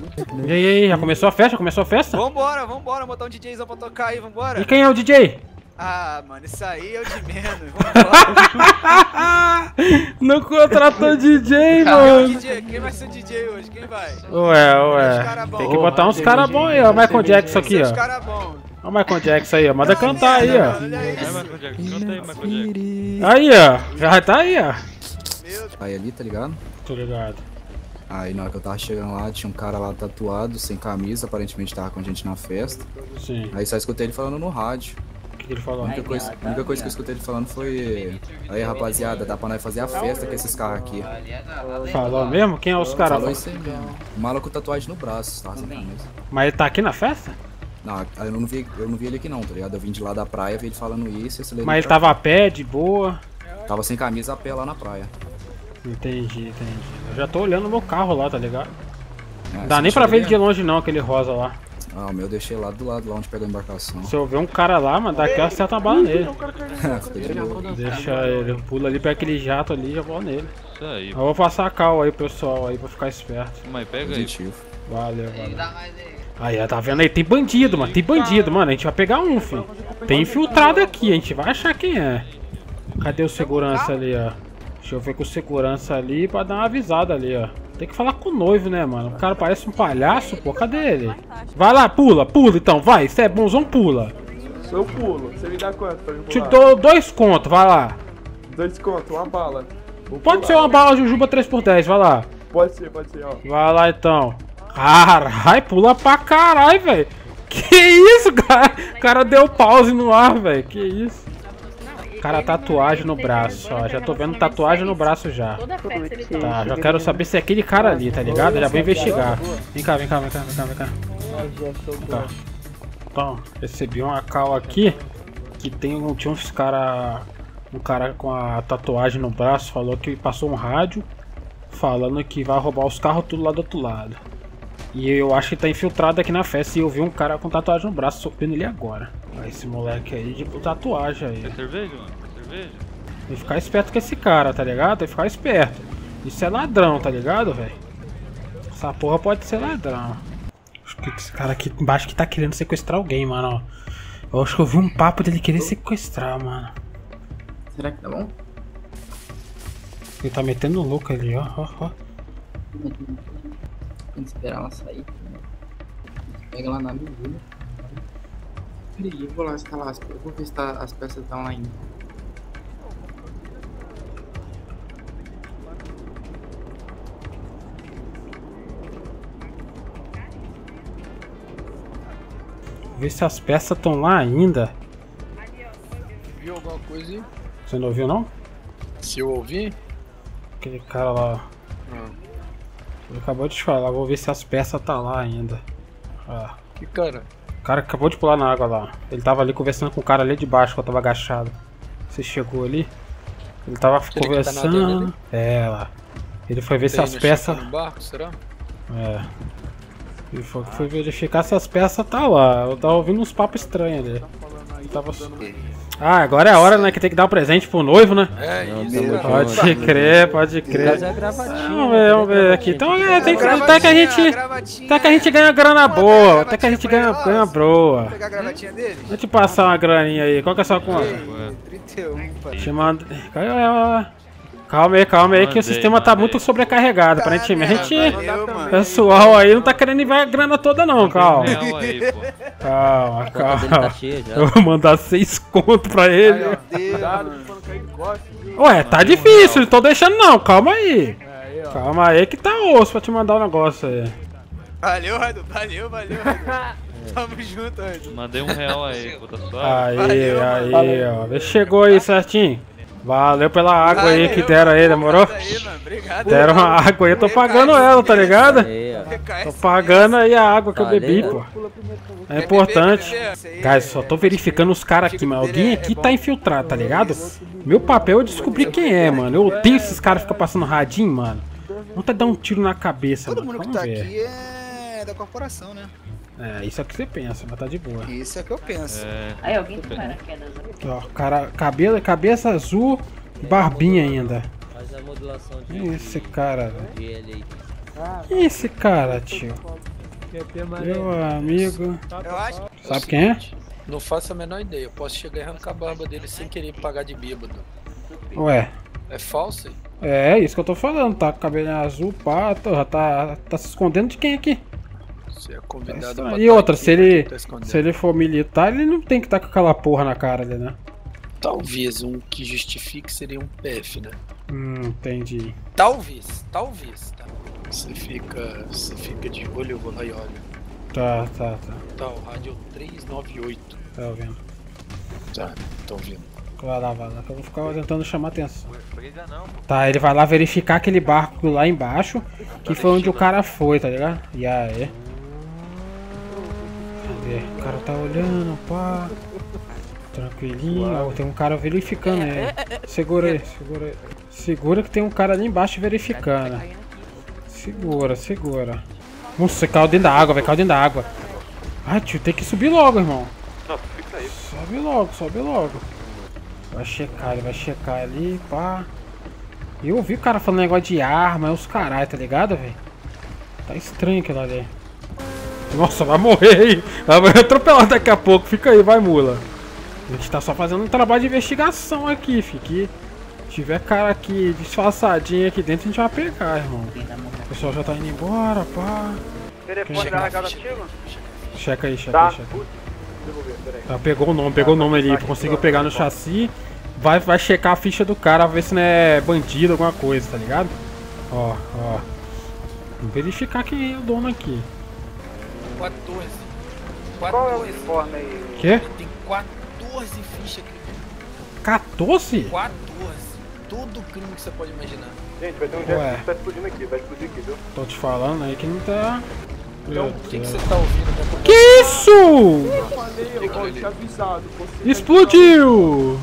E aí, e aí, já começou a festa? Já começou a festa? Vambora, vambora, botar um DJzão pra tocar aí, vambora. E quem é o DJ? Ah, mano, isso aí é o de menos. *laughs* Não contratou DJ, é mano. DJ? Quem vai ser o DJ hoje? Quem vai? Ué, ué. Tem que botar uns caras bons aí, ó. O Michael Jackson aqui, ó. Olha o Michael Jackson aí, ó. Manda cantar aí, ó. Aí, ó. Já tá aí, ó. Aí ali, tá ligado? Tô ligado. Aí na hora que eu tava chegando lá, tinha um cara lá tatuado, sem camisa, aparentemente tava com a gente na festa. Sim. Aí só escutei ele falando no rádio. O que ele falou? A única coisa, a única coisa que eu escutei ele falando foi. Aí rapaziada, dá pra nós fazer a festa com esses carros aqui. Falou mesmo? Quem é os caras? Falou isso aí mesmo. O maluco tatuagem no braço, tava sem camisa. Mas ele tá aqui na festa? Não, eu não vi, eu não vi ele aqui não, tá ligado? Eu vim de lá da praia, vi ele falando isso e Mas ele tava a pé, de boa. Tava sem camisa a pé lá na praia. Entendi, entendi. Eu já tô olhando o meu carro lá, tá ligado? É, Não dá nem pra ver ele de longe não, aquele rosa lá. Ah, o meu eu deixei lá do lado, lá onde pega a embarcação. Se eu ver um cara lá, mano, daqui eu acerto uma bala nele. *laughs* Deixa ele, eu pulo ali pra aquele jato ali e já vou nele. Isso aí. Eu vou passar a cal aí, pessoal, aí pra ficar esperto. Mas pega aí. Positivo. Valeu, valeu. Aí, ó, tá vendo aí? Tem bandido, mano. Tem bandido, mano. A gente vai pegar um, filho. Tem infiltrado aqui, a gente vai achar quem é. Cadê o segurança ali, ó? Deixa eu ver com o segurança ali pra dar uma avisada ali, ó. Tem que falar com o noivo, né, mano? O cara parece um palhaço, pô. Cadê ele? Vai lá, pula, pula então, vai. Você é bonzão, pula. Eu pulo, você me dá quanto pra mim Te pular? dou dois contos, vai lá. Dois contos, uma bala. Vou Pode pular. ser uma bala Jujuba 3x10, vai lá. Pode ser, pode ser, ó. Vai lá então. Caralho, pula pra caralho, velho. Que isso, cara? O cara deu pause no ar, velho. Que isso. Cara, tatuagem no braço, ó. Já tô vendo tatuagem no braço já. Tá, já quero saber se é aquele cara ali, tá ligado? Já vou investigar. Vem cá, vem cá, vem cá, vem cá, vem cá. Tá. Então, recebi uma cal aqui que tem um, tinha uns cara, um cara com a tatuagem no braço falou que passou um rádio falando que vai roubar os carros tudo lá do outro lado. E eu acho que tá infiltrado aqui na festa e eu vi um cara com tatuagem no braço, socando ele agora. Esse moleque aí de tatuagem aí. Quer cerveja, mano? Quer cerveja? Tem que ficar esperto com esse cara, tá ligado? Tem que ficar esperto. Isso é ladrão, tá ligado, velho? Essa porra pode ser ladrão. Acho que esse cara aqui embaixo que tá querendo sequestrar alguém, mano, ó. Eu acho que eu vi um papo dele querer sequestrar, mano. Será que tá bom? Ele tá metendo louco ali, ó, ó, ó. Tem que esperar ela sair. Pega lá na menina. Peraí, eu vou lá instalar as peças. Eu vou ver se tá- as peças estão lá ainda. Ver se as peças estão lá ainda. Viu alguma coisa aí? Você não ouviu, não? Se eu ouvir? Aquele cara lá. Ah. Ele acabou de te falar, vou ver se as peças tá lá ainda. Ah. Que cara? O cara acabou de pular na água lá. Ele tava ali conversando com o cara ali de baixo, que eu tava agachado. Você chegou ali? Ele tava que tá conversando. ali? é, lá. Ele foi ver se Tem as no peças. chão, no barco, será? É. Ele foi, foi verificar se as peças tá lá. Eu tava ouvindo uns papos estranhos ali. Ele tava. Ah, agora é a hora, né? Que tem que dar um presente pro noivo, né? É isso, Pode cara. crer, pode crer. é a gravatinha, Vamos né? ver, vamos ver aqui. Então é, tem que, até que a gente. Até que a gente ganha grana boa. Até que a gente ganha grana boa. Pegar a gravatinha dele? Vou te passar uma graninha aí. Qual que é a sua conta? 31, pai. Te mando. Calma aí, calma aí, que o Mandei, sistema tá mandei. muito sobrecarregado. Aparentemente, Valeu, mano. o pessoal aí não tá querendo enviar a grana toda, não, calma. Real aí, pô. Calma, tá calma. cheia já. *laughs* Eu vou mandar seis conto pra ele. Meu Deus? Ué, tá Mandei um difícil, não tô deixando não, calma aí. Aí, ó. Calma aí que tá osso pra te mandar o negócio aí. Valeu, Raido. Valeu, valeu, Raido. *laughs* Tamo junto, Raido. Mandei um real aí, pô, tá suave? Aí, Valeu, aí, ó. Vê se chegou aí certinho. Valeu pela água aí que deram aí, demorou? Aí. Obrigado. Deram uma água aí, eu tô pagando ela, tá ligado? Aí, ó. Tô pagando aí a água que eu bebi, pô. É importante. Guys, só tô verificando os caras aqui, mas alguém aqui tá infiltrado, tá ligado? Meu papel é descobrir quem é, mano. Eu odeio esses caras que ficam passando radinho, mano. Vamos até dar um tiro na cabeça, Todo mano. mundo que Vamos tá ver. aqui é da corporação, né? É, isso é o que você pensa, mas tá de boa. Isso é o que eu penso. É. Aí alguém com paraquedas. Aqui, ó, cara, cabelo, cabeça azul, barbinha ainda. Faz a modulação de, é esse cara, velho? é esse cara, tio? Meu amigo. Eu acho Sabe quem é? Não faço a menor ideia. Eu posso chegar e arrancar a barba dele sem querer pagar de bêbado. Ué. É falso? hein? É, isso que eu tô falando, tá com cabelo azul, pá, tá, tá, tá se escondendo de quem aqui? Você é Tá convidado pra E tá outra, se ele, tá se ele for militar, ele não tem que estar com aquela porra na cara ali, né? Talvez um que justifique seria um PF, né? Hum, entendi. Talvez, talvez, tá? Você fica, você fica de olho, eu vou lá e olho. Tá, tá, tá. Tá, o rádio 398. Tá ouvindo. Tá, tô ouvindo. Vai lá, vai lá, que eu vou ficar tentando chamar atenção. Tá, ele vai lá verificar aquele barco lá embaixo, que foi onde o cara foi, tá ligado? E aí? Cadê? O cara tá olhando, pá. Tranquilinho. Ó, tem um cara verificando ele. Segura aí, segura aí. Segura que tem um cara ali embaixo verificando. Segura, segura. Nossa, caiu dentro da água, vai caiu dentro da água. Ah, tio, tem que subir logo, irmão. Não, fica aí. Sobe logo, sobe logo. Vai checar, ele vai checar ali, pá. Eu ouvi o cara falando negócio de arma, é os caralho, tá ligado, velho? Tá estranho aquilo ali. Nossa, vai morrer aí. Vai morrer atropelado daqui a pouco. Fica aí, vai mula. A gente tá só fazendo um trabalho de investigação aqui, fi. Que tiver cara aqui disfarçadinho aqui dentro, a gente vai pegar, irmão. O pessoal já tá indo embora, pá. Telefone Chega. carregado ativo? Checa aí, checa Tá. aí, checa aí. Tá, pegou o nome, pegou o nome ali, conseguiu pegar no chassi. Vai, vai checar a ficha do cara, ver se não é bandido, alguma coisa, tá ligado? Ó, ó. Vamos verificar quem é o dono aqui. 14. Qual é o uniforme aí? Quê? Tem 14 fichas crime. 14? 14. Todo crime que você pode imaginar. Gente, vai ter um jet que tá explodindo aqui, vai explodir aqui, viu? Tô te falando aí que não tá. Então, o que, que você tá ouvindo? Que isso? Eu falei, eu vou te avisado. Explodiu!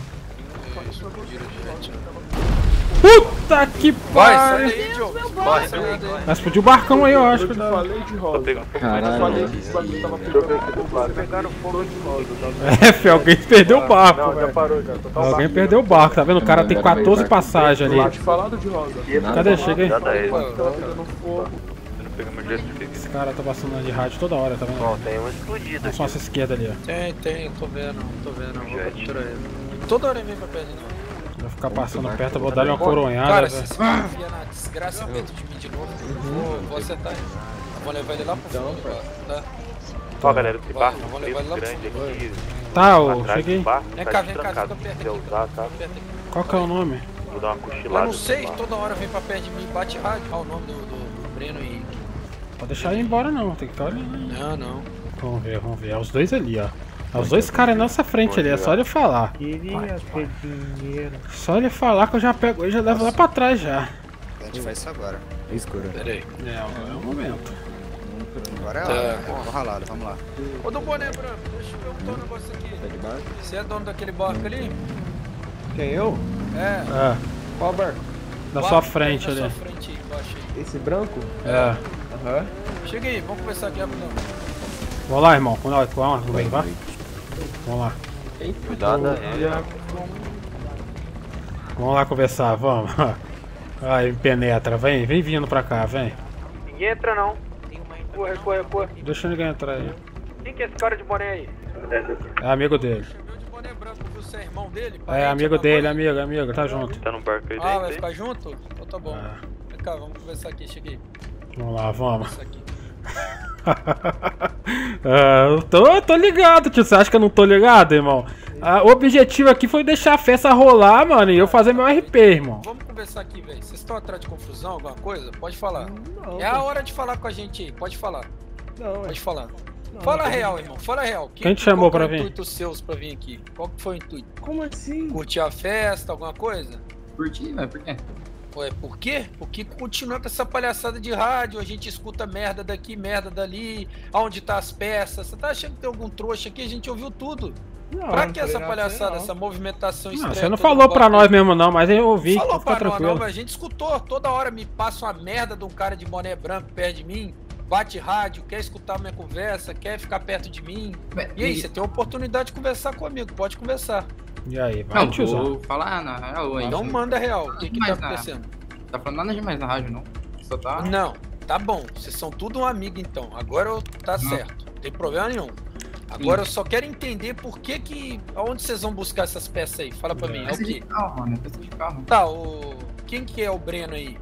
Puta que Vai, sai pariu! Vai, sai daí. Vai explodir o barcão aí, eu acho. Eu falei de. Eu Caralho. falei que bagulho tava pegando fogo. Você pegaram fogo de rosa, tá? É, filho, alguém perdeu o barco, Não, já velho. parou já. Tô tá o Alguém barco perdeu o barco, tá vendo? O cara tem 14 passagens ali. te falado de rosa. Cadê? Chega aí. Você não justifica. Esse cara tá passando de rádio toda hora, tá vendo? Bom, tem um explodido aqui. nossa esquerda ali, ó. Tem, tem, tô vendo, tô vendo. Vou capturar ele. Toda hora ele vem pra perto de nós. Ficar passando perto, eu vou dar-lhe uma coronhada, Cara, velho. se você confia na desgraça perto de mim de novo, eu vou, vou acertar ele. Eu vou levar ele lá pro fundo, cara, tá? Ó, galera, esse Vai, barco eu vou levar ele lá pro grande fundo. aqui. Tá, ô, atrás cheguei. barco, Vem tá cá, vem cá, destrancado. fica perto aqui, usar, tá? Qual que é o nome? Vou dar uma Eu cochilada. não sei, toda hora vem pra perto de mim e bate rádio. Ah, o nome do, do, do Breno Henrique. Pode deixar ele embora não, tem que ficar olhando. Não, não. Vamos ver, vamos ver. É os dois ali, ó. É os dois caras na nossa frente ali, é só ele falar. Queria ter dinheiro. Só ele falar que eu já pego ele e já levo lá pra trás já. A gente faz isso agora. Escura. Pera aí. É, agora é o momento. Agora é a Tá. hora. Tô ralado, vamos lá. Ô, do boné branco, deixa eu perguntar um negócio aqui. Você é dono daquele barco ali? Quem, eu? É. É, Qual barco? na Barco sua aí frente na ali. sua frente aí, embaixo aí. Esse branco? É. Aham. Chega aí, vamos conversar aqui rapidão. Vamos lá, irmão. Vamos lá, vamos lá, vamos lá. Vamos lá. Cuidado aí. Vamos lá conversar, vamos. *laughs* Aí, penetra, vem, vem vindo pra cá, vem. Ninguém entra não. Corre, corre, corre. Deixa ninguém entrar aí. Quem que é esse cara de boné aí? É amigo dele. É dele? É amigo dele, amigo, amigo, tá junto. Tá no barco aí Ah, vai ficar junto? Então tá bom. Vem cá, vamos conversar aqui, cheguei. Vamos lá, vamos. *laughs* *laughs* Ah, eu tô, tô ligado, tio. Você acha que eu não tô ligado, irmão? Ah, o objetivo aqui foi deixar a festa rolar, mano, e eu fazer meu RP, irmão. Vamos conversar aqui, velho. Vocês estão atrás de confusão, alguma coisa? Pode falar. é a hora de falar com a gente aí, pode falar. Não, Pode falar. Não, Fala não. real, irmão. Fala real. Quem te chamou qual pra foi vir? o intuito seus pra vir aqui? Qual que foi o intuito? Como assim? Curtir a festa, alguma coisa? Curtir, mas por quê? Ué, por quê? Porque continua com essa palhaçada de rádio, a gente escuta merda daqui, merda dali, aonde tá as peças. Você tá achando que tem algum trouxa aqui? A gente ouviu tudo. Não, pra que essa palhaçada, essa movimentação Não, estranha? você não falou pra nós mesmo, não, mas eu ouvi. Falou pra nós, não, tranquilo. mas a gente escutou. Toda hora me passa uma merda de um cara de boné branco perto de mim, bate rádio, quer escutar minha conversa, quer ficar perto de mim. E aí, e- você tem a oportunidade de conversar comigo, pode conversar. E aí, vai, Não, tiozão. vou falar na real aí. Não manda real. O que que tá ah, acontecendo? Tá falando nada demais na rádio, não. Só tá. Não, tá bom. Vocês são tudo um amigo então. Agora eu- tá certo. Não tem problema nenhum. Agora eu só quero entender por que que. Aonde vocês vão buscar essas peças aí? Fala pra mim. É o Peça de quê? carro, mano. Peça de carro. Tá, o. Quem que é o Breno aí?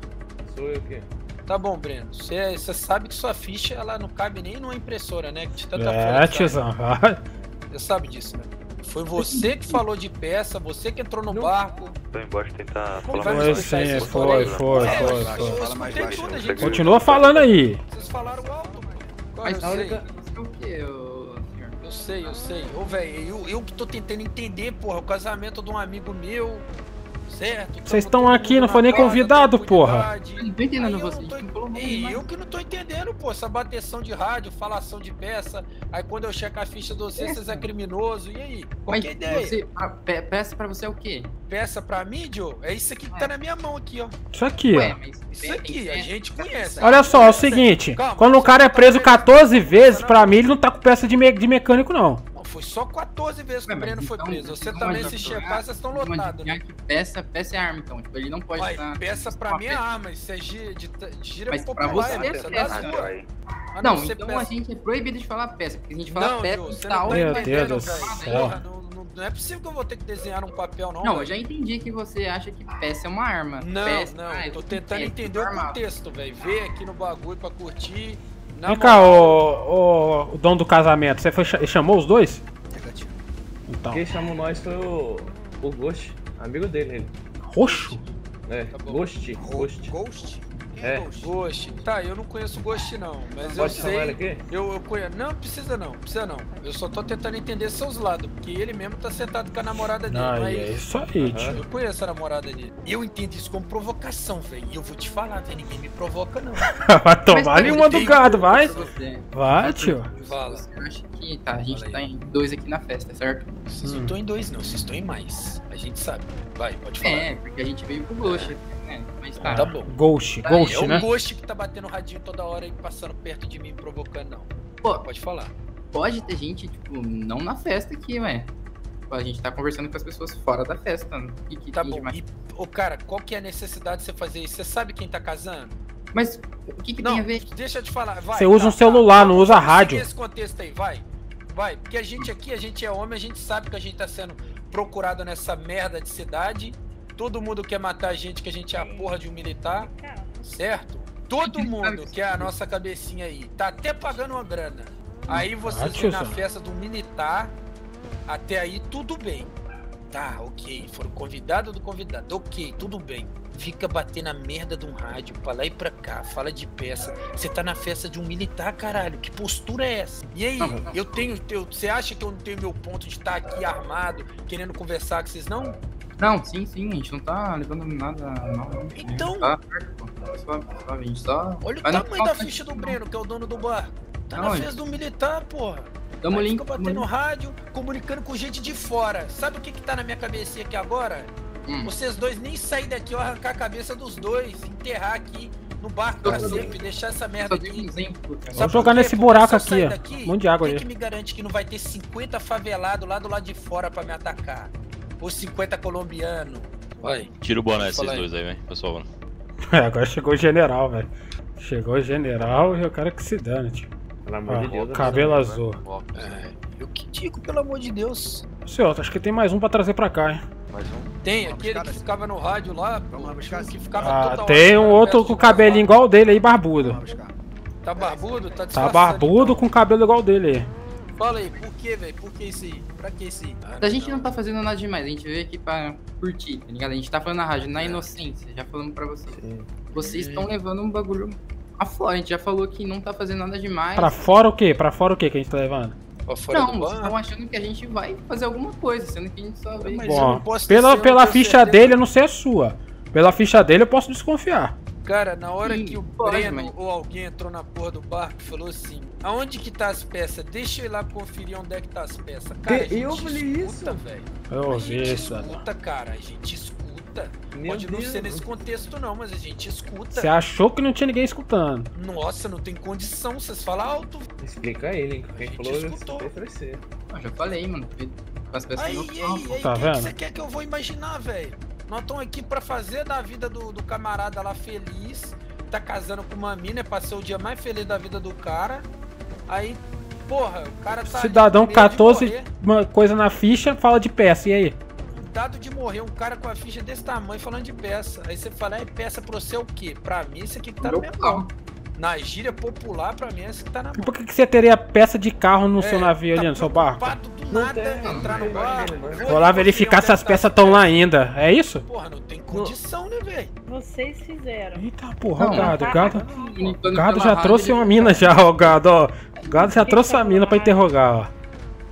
Sou eu quê? Tá bom, Breno. Você você sabe que sua ficha ela não cabe nem numa impressora, né? De tanta É, que tiozão. Você sabe disso, né? Foi você que falou de peça, você que entrou no barco. Tô embaixo tentar falar Foi mais sim, foi, aí? foi, É, foi, eu foi. escutei tudo, gente Continua falando aí. Vocês falaram alto. Qual Mas eu a sei. é o ô senhor? Eu sei, eu sei. Ô, velho, eu, eu que tô tentando entender, porra, o casamento de um amigo meu, certo? Vocês estão aqui, não foi nem convidado, porra. Eu não tô entendendo você. Tô... E eu que não tô entendendo, pô, essa bateção de rádio, falação de peça. Aí quando eu checo a ficha de vocês, vocês é criminoso. E aí? Qual Mas que é a ideia? você. a pe- peça pra você é o quê? Peça pra mim, Joe? É isso aqui que tá na minha mão aqui, ó. Isso aqui, Ué, ó. Isso aqui, a gente conhece. Olha só, é o seguinte. Quando o cara é preso 14 vezes, pra mim ele não tá com peça de, me- de mecânico, não. Não, foi só 14 vezes que o Breno foi então- preso. Você também, se checar, vocês estão lotados, né? Peça, peça é arma, então. Tipo, ele não pode Uai, estar. peça pra mim é arma, isso é gira, de, de gira Mas pra popular, você é é peça peça. Ah, Não, você então peça. a gente é proibido de falar peça, porque a gente fala Não, peça você tal. não tá Meu Deus do céu. Não, não- não é possível que eu vou ter que desenhar um papel, não. Não, velho. eu já entendi que você acha que peça é uma arma. Não, peça, não, ah, tô tentando peça, entender o contexto, velho. Ver aqui no bagulho pra curtir. Vem cá, o, o, o dono do casamento, você foi, cha- chamou os dois? Então. Quem chamou nós foi o. O Ghost, amigo dele. Ele. Roxo? É, Ghost. Ghost. Ghost? É. Ghost. Tá, eu não conheço Ghost não, mas eu sei. Eu, eu conheço. Não, precisa não, precisa não. Eu só tô tentando entender seus lados, porque ele mesmo tá sentado com a namorada dele. Não, não é é isso? aí, tio. Eu conheço a namorada dele. Eu entendo isso como provocação, velho. E eu vou te falar, velho, ninguém me provoca, não. *laughs* vai tomar ali uma do gado, vai. Vai, tio. Fala. Você acha que tá, a gente tá em dois aqui na festa, certo? Vocês não estão em dois, não, vocês estão em mais. A gente sabe. Vai, pode falar. É, porque a gente veio pro Ghost, né? Mas tá. Tá bom. Ghost, Tá, Ghost, é o né? Ghost que tá batendo radinho toda hora e passando perto de mim, provocando, não. Pô, pode falar. Pode ter gente, tipo, não na festa aqui, ué. Tipo, A gente tá conversando com as pessoas fora da festa. E que Tá bom. demais. E, ô, cara, qual que é a necessidade de você fazer isso? Você sabe quem tá casando? Mas o que, que não, tem a ver? Deixa eu te falar. Vai, Você usa tá, um celular, não usa Vamos rádio. esse contexto aí, vai. Vai, porque a gente aqui, a gente é homem, a gente sabe que a gente tá sendo procurado nessa merda de cidade. Todo mundo quer matar a gente, que a gente é a porra de um militar, certo? Todo mundo que é a nossa cabecinha aí, tá até pagando uma grana. Aí vocês vêm na festa do militar, até aí tudo bem. Tá, ok, foram convidados do convidado, ok, tudo bem. Fica batendo a merda de um rádio pra lá e pra cá, fala de peça. Você tá na festa de um militar, caralho. Que postura é essa? E aí, eu tenho. Você acha que eu não tenho meu ponto de estar aqui armado, querendo conversar com vocês, não? Não, sim, sim, a gente não tá levando nada mal. não. Então- Tá certo, pô. Só, só, a gente só. Olha o tamanho da falta ficha do Breno, que é o dono do bar. Tá Não, na festa do militar, porra. Tamo Aí link, fica tamo batendo rádio, comunicando com gente de fora. Sabe o que que tá na minha cabecinha aqui agora? Hum. Vocês dois nem sair daqui, eu arrancar a cabeça dos dois, enterrar aqui no barco pra sempre, deixar essa merda aqui. Vamos jogar nesse buraco aqui, ó. Um monte de água Quem ali. que me garante que não vai ter 50 favelados lá do lado de fora pra me atacar? Ou 50 colombianos? Vai. Tira o boné esses dois aí, pessoal. *laughs* É, agora chegou o general, velho. Chegou o general e eu quero que se dane, tio. Pelo amor Ó, de Deus, o cabelo azul. É, eu que digo, pelo amor de Deus. Senhor, acho que tem mais um pra trazer pra cá, hein? Mais um? Tem aquele que ficava no rádio lá, que ficava Ah, tem um outro com de cabelinho igual o dele aí, barbudo. Tá barbudo? Tá Tá disfarçando, barbudo com cabelo igual o dele aí. Fala aí, por que, velho? Por que isso aí? Pra que isso aí? A gente não tá fazendo nada demais, a gente veio aqui pra curtir, tá ligado? A gente tá falando na rádio, É. na inocência, já falando pra vocês. Vocês estão levando um bagulho a fora, a gente já falou que não tá fazendo nada demais. Pra fora o quê? Pra fora o quê que a gente tá levando? Não, vocês estão achando que a gente vai fazer alguma coisa, sendo que a gente só veio. Bom, pela, pela ficha dele eu não sei a sua. Pela ficha dele eu posso desconfiar. Cara, na hora Sim, que o pode, Breno mas- ou alguém entrou na porra do barco e falou assim: aonde que tá as peças? Deixa eu ir lá conferir onde é que tá as peças. Cara, a gente Eu falei escuta, velho. Eu A ouvi gente isso, escuta, cara. A gente escuta. Meu Pode não Deus. ser nesse contexto, não, mas a gente escuta. Você achou que não tinha ninguém escutando. Nossa, não tem condição. Vocês falam alto. Explica ele, hein? Quem gente falou escutou. Eu já falei, mano. As pessoas Aí, não aí, aí, Tá o que vendo? que você quer que eu vou imaginar, velho? Nós estamos aqui pra fazer da vida do, do camarada lá feliz. Tá casando com uma mina, é ser o dia mais feliz da vida do cara. Aí, porra, o cara tá. Cidadão com medo de 14, morrer. uma coisa na ficha, fala de peça, e aí? Dado de morrer um cara com a ficha desse tamanho falando de peça. Aí você fala, é peça pra você é o quê? Pra mim, esse aqui que tá no Meu meu mão. Na gíria popular, pra mim, esse que tá na E mão. por que, que você teria peça de carro no seu É, navio tá ali, no seu barco? Nada, entrar no barco. Vou lá verificar se as peças estão lá ainda. É isso? Porra, não tem condição, né, velho? Vocês fizeram. Eita porra, Não, o gado. O gado, o gado já trouxe uma mina já, ó, o gado, ó. O gado já trouxe a mina pra interrogar, ó.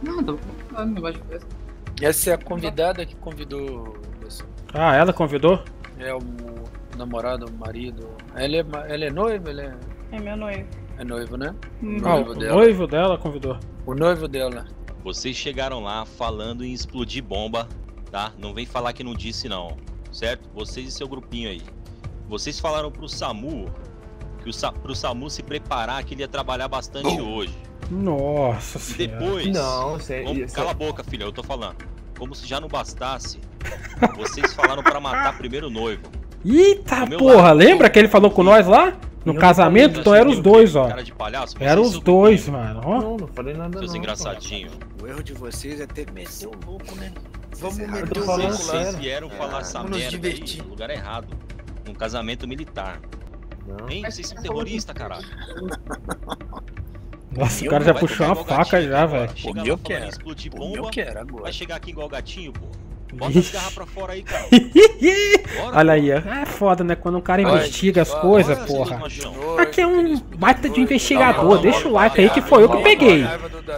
Não, tô falando negócio de festa. Essa é a convidada que convidou você. Ah, ela convidou? É o namorado, o marido. Ela é, ela é noiva? Ela é, É meu noivo. é noivo, né? Hum. Ah, o noivo dela convidou. O noivo dela. Vocês chegaram lá falando em explodir bomba, tá? Não vem falar que não disse não, certo? Vocês e seu grupinho aí. Vocês falaram pro SAMU que o Sa pro SAMU se preparar que ele ia trabalhar bastante hoje. Nossa E senhora. depois. Não, isso é- Como- é- Cala a boca, filha, eu tô falando. Como se já não bastasse, vocês falaram pra matar *laughs* primeiro o noivo. Eita porra, lado, lembra que ele falou com nós lá? No Eu casamento? Então eram os dois, ó. Cara de palhaço, Eram vocês os dois, mano. Ó. Não, não falei nada Seus engraçadinhos. O erro de vocês é ter Meteu o louco, né? Vocês Vamos meter tô o falando louco lá. Vocês vieram falar essa vamos merda aí no lugar errado. Num casamento militar. Não. Hein? Vocês são terroristas, caralho. Nossa, o Eu cara já puxou uma faca gatinho já, velho. Falando quero. explodir bomba. quero agora. Vai chegar aqui igual gatinho, pô. Bota as garras pra fora aí, cara. *laughs* Bora, Olha aí, ó. é foda, né? Quando um cara Vai, investiga as coisas, porra. Aqui é um baita de investigador, deixa o like aí que foi eu que peguei.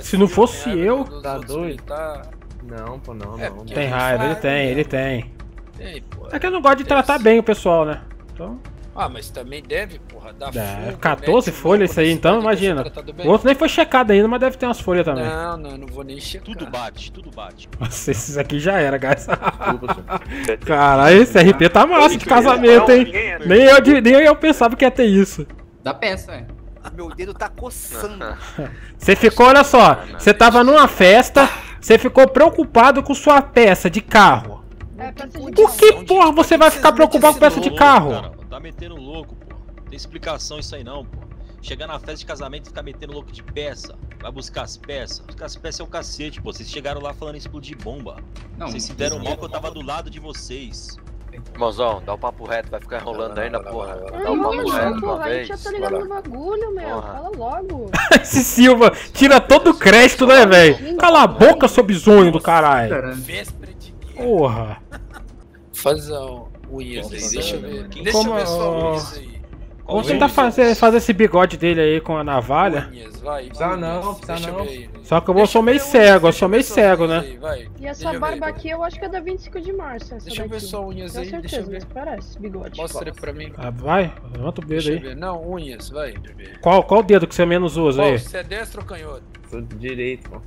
Se não fosse eu. Tá doido? Tá... Não, pô, não, É, não. Tem raiva, ele tem, ele tem. É que eu não gosto de tratar bem o pessoal, né? Então. Ah, mas também deve, porra, dar É, fuga, 14 mete folhas louco isso aí, então que imagina. O outro nem foi checado ainda, mas deve ter umas folhas também. Não, não, não vou nem checar. Tudo bate, tudo bate. *laughs* Nossa, esses aqui já era, guys. *laughs* Caralho, esse RP tá massa de casamento, hein? Nem eu, nem eu pensava que ia ter isso. Da peça, é. Meu dedo tá coçando. *laughs* Você ficou, olha só, você tava numa festa, você ficou preocupado com sua peça de carro. É peça de Por que porra você vai ficar preocupado com peça de carro? Tá metendo louco, pô. Tem explicação isso aí não, pô. Chegar na festa de casamento e ficar metendo louco de peça. Vai buscar as peças. Buscar as peças é o cacete, pô. Vocês chegaram lá falando em explodir bomba. Não, vocês se deram não. mal que eu tava do lado de vocês. Mozão, dá o papo reto, vai ficar enrolando ainda, porra. Dá o Não, papo reto não, porra, a gente já tá ligado no bagulho, meu. Porra. Fala logo. *laughs* Esse Silva tira todo o crédito, né, velho? Cala a boca, seu bizonho do caralho. Véspera de. Porra. Faz aí, deixa eu ver. Deixa Como, eu ver sua ó, unhas aí. Vamos tentar fazer, fazer esse bigode dele aí com a navalha. Unhas, vai. Precisa não, unhas, precisa deixa eu não. ver aí. Só que eu vou sou meio cego, eu sou meio cego, né? Aí, vai. E Deixa essa ver. barba aqui eu acho que é da 25 de março. Essa Deixa eu ver daqui. sua unhas aí, certeza, deixa eu ver. mas parece, bigode. Mostra pra mim. Ah, vai, levanta o dedo Deixa eu aí. ver. Não, unhas, vai. Deixa ver. Qual, qual dedo que você menos usa Qual, aí? você é destro ou canhoto? Sou direito, pô.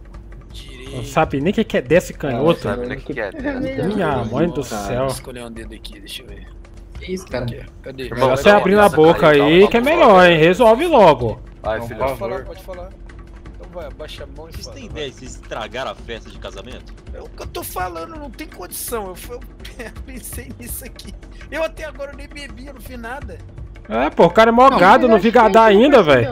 Direito. Não sabe nem o que que é desse canhoto. Sabe nem o que que é? Minha mãe do céu. Vou escolher um dedo aqui, deixa eu ver. isso, cara? Cadê? Melhor você abrindo a boca aí que é melhor, hein? Resolve logo. Vai, Não, filho. Pode falar, pode falar. Então vai, abaixa a mão e Vocês têm ideia de vocês estragaram a festa de casamento? É o que eu tô falando, não tem condição. Eu, *laughs* eu pensei nisso aqui. Eu até agora nem bebi, eu não fiz nada. É, pô, o cara é mó gado, não vi gadar ainda, velho.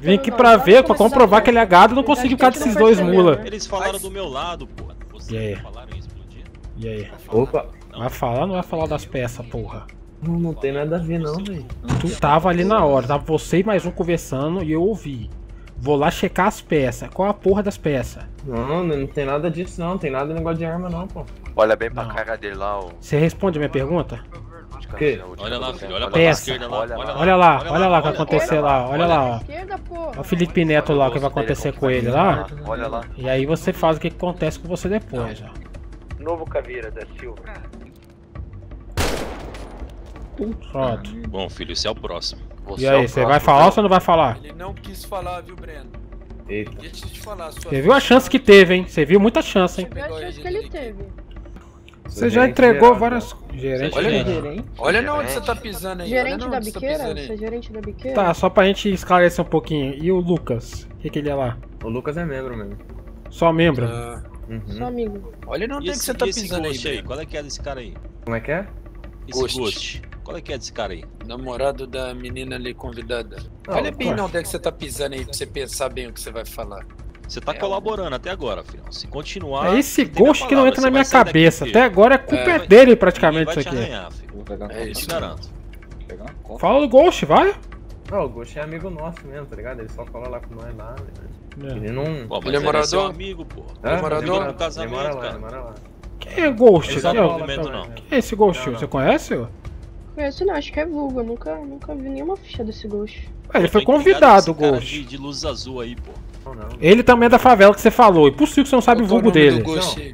Vim aqui pra ver, pra comprovar que ele é gado, não consegui ficar desses dois mula. Eles falaram do meu lado. Vocês E aí? falaram em explodir? E aí? Opa. Vai falar ou não vai falar das peças, porra? Não, não tem nada a ver não, velho. Tu tava ali na hora, tava você e mais um conversando e eu ouvi. Vou lá checar as peças. Qual a porra das peças? Não, não tem nada disso não, tem nada de negócio de arma não, pô. Olha bem pra cara dele lá, ó. Você responde a minha pergunta? O quê? Olha lá, filho, olha pra Peça. esquerda lá. Olha lá, Olha lá, olha lá o que vai acontecer lá, olha lá, ó. Olha o Felipe Neto lá, o que vai acontecer com ele lá. Olha lá. E aí você faz o que acontece com você depois, ó. Novo Caveira da Silva. Pronto. Bom, filho, esse é o próximo. E aí, você vai falar ou você não vai falar? Ele não quis falar, viu, Breno? Eita. Falar. Sua Você viu a chance que teve, hein? Você viu muita chance, hein? Eu acho que ele teve. Você já entregou várias. Gerente. Olha, gerente. olha na onde você tá pisando aí. Gerente da tá biqueira? aí. Você é gerente da biqueira? Tá, só pra gente esclarecer um pouquinho. E o Lucas? O que, que ele é lá? O Lucas é membro mesmo. Só membro? Ah, Uhum. Só amigo. olha na onde é que esse, você tá pisando aí, aí? Qual é que é desse cara aí? Como é que é? Esse Ghost. ghost. Qual é que é desse cara aí? Namorado da menina ali convidada. Não, olha bem na onde é que você tá pisando aí pra você pensar bem o que você vai falar. Você tá colaborando até agora, filho. Se continuar. É esse ghost que não entra na minha cabeça. Até agora a culpa é, É. dele praticamente isso aqui. arranhar. Vou pegar uma É isso. garanto. Vou pegar uma coca. Fala do Ghost, vai. Não, o Ghost é amigo nosso mesmo, tá ligado? Ele só fala lá com nós lá. né? É. Ele não. Pô, mas Ele é ele morador? amigo, pô. Hã? morador? Ele Amigo mora- no casamento, ele mora lá, cara. ele mora lá. Quem é Ghost? Ele é, nós, não. né? quem é esse Ghost? Não, não. Você conhece? ó? Conheço não, acho que é vulgo. Eu nunca, nunca vi nenhuma ficha desse Ghost. Ah, Ele foi convidado, o Ghost. De, de luz azul aí, pô. Não, não. Ele também é da favela que você falou. Impossível que você não sabe o é vulgo dele.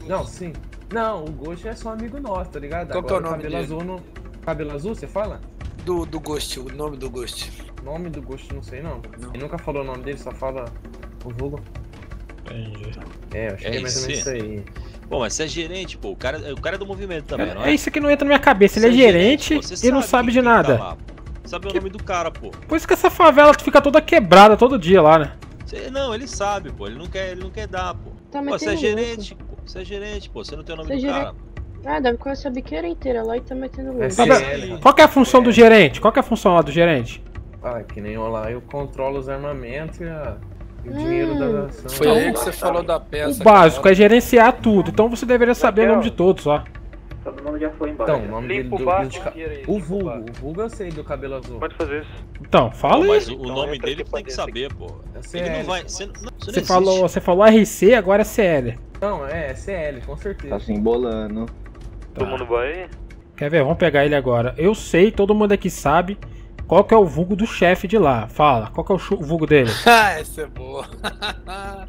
Não, não, sim. Não, o Ghost é só amigo nosso, tá ligado? Qual que é o Agora, nome cabelo dele? azul no. Cabelo azul, você fala? Do, do Ghost, o nome do Ghost. Nome do Ghost não sei não. Não. Ele nunca falou o nome dele, só fala o vulgo. Entendi. É, acho que é mais ou menos isso aí. Bom, mas você é gerente, pô. O cara, o cara é do movimento também, não É é? isso que não entra na minha cabeça. Ele é Você gerente pô, você e não sabe de tá nada. lá, pô. Sabe o nome do cara, pô. Por isso que essa favela fica toda quebrada todo dia lá, né? Você- não, ele sabe, pô. Ele não quer, ele não quer dar, pô. Tá Pô, você é metendo gerente, pô. Você é gerente, pô. Você não tem o nome Você é do cara. Ah, deve conhecer a biqueira inteira lá e tá metendo louco. É. Qual que é a função do gerente? Qual que é a função lá do gerente? Ah, que nem eu lá, eu controlo os armamentos e, a- o dinheiro Hum. da ação. Foi aí que você falou da peça. O básico é gerenciar tudo. Então você deveria saber o nome de todos, ó. Todo mundo já foi embora. Então, o nome dele Limpa do, o bar do de com ca- dinheiro aí, O vulgo, o vulgo eu sei do cabelo azul. Pode fazer isso. Então, fala aí. Mas o, Então, nome entra dele tem que dentro saber, pô. É Ele não vai. Você, não, você não Você falou, você falou RC, agora é CL. Não, é, é CL, com Tá certeza. se embolando. Todo mundo vai? Quer ver? Vamos pegar ele agora. Eu sei, todo mundo aqui sabe qual que é o vulgo do chefe de lá. Fala, qual que é o vulgo dele? *laughs* Ah, essa é boa.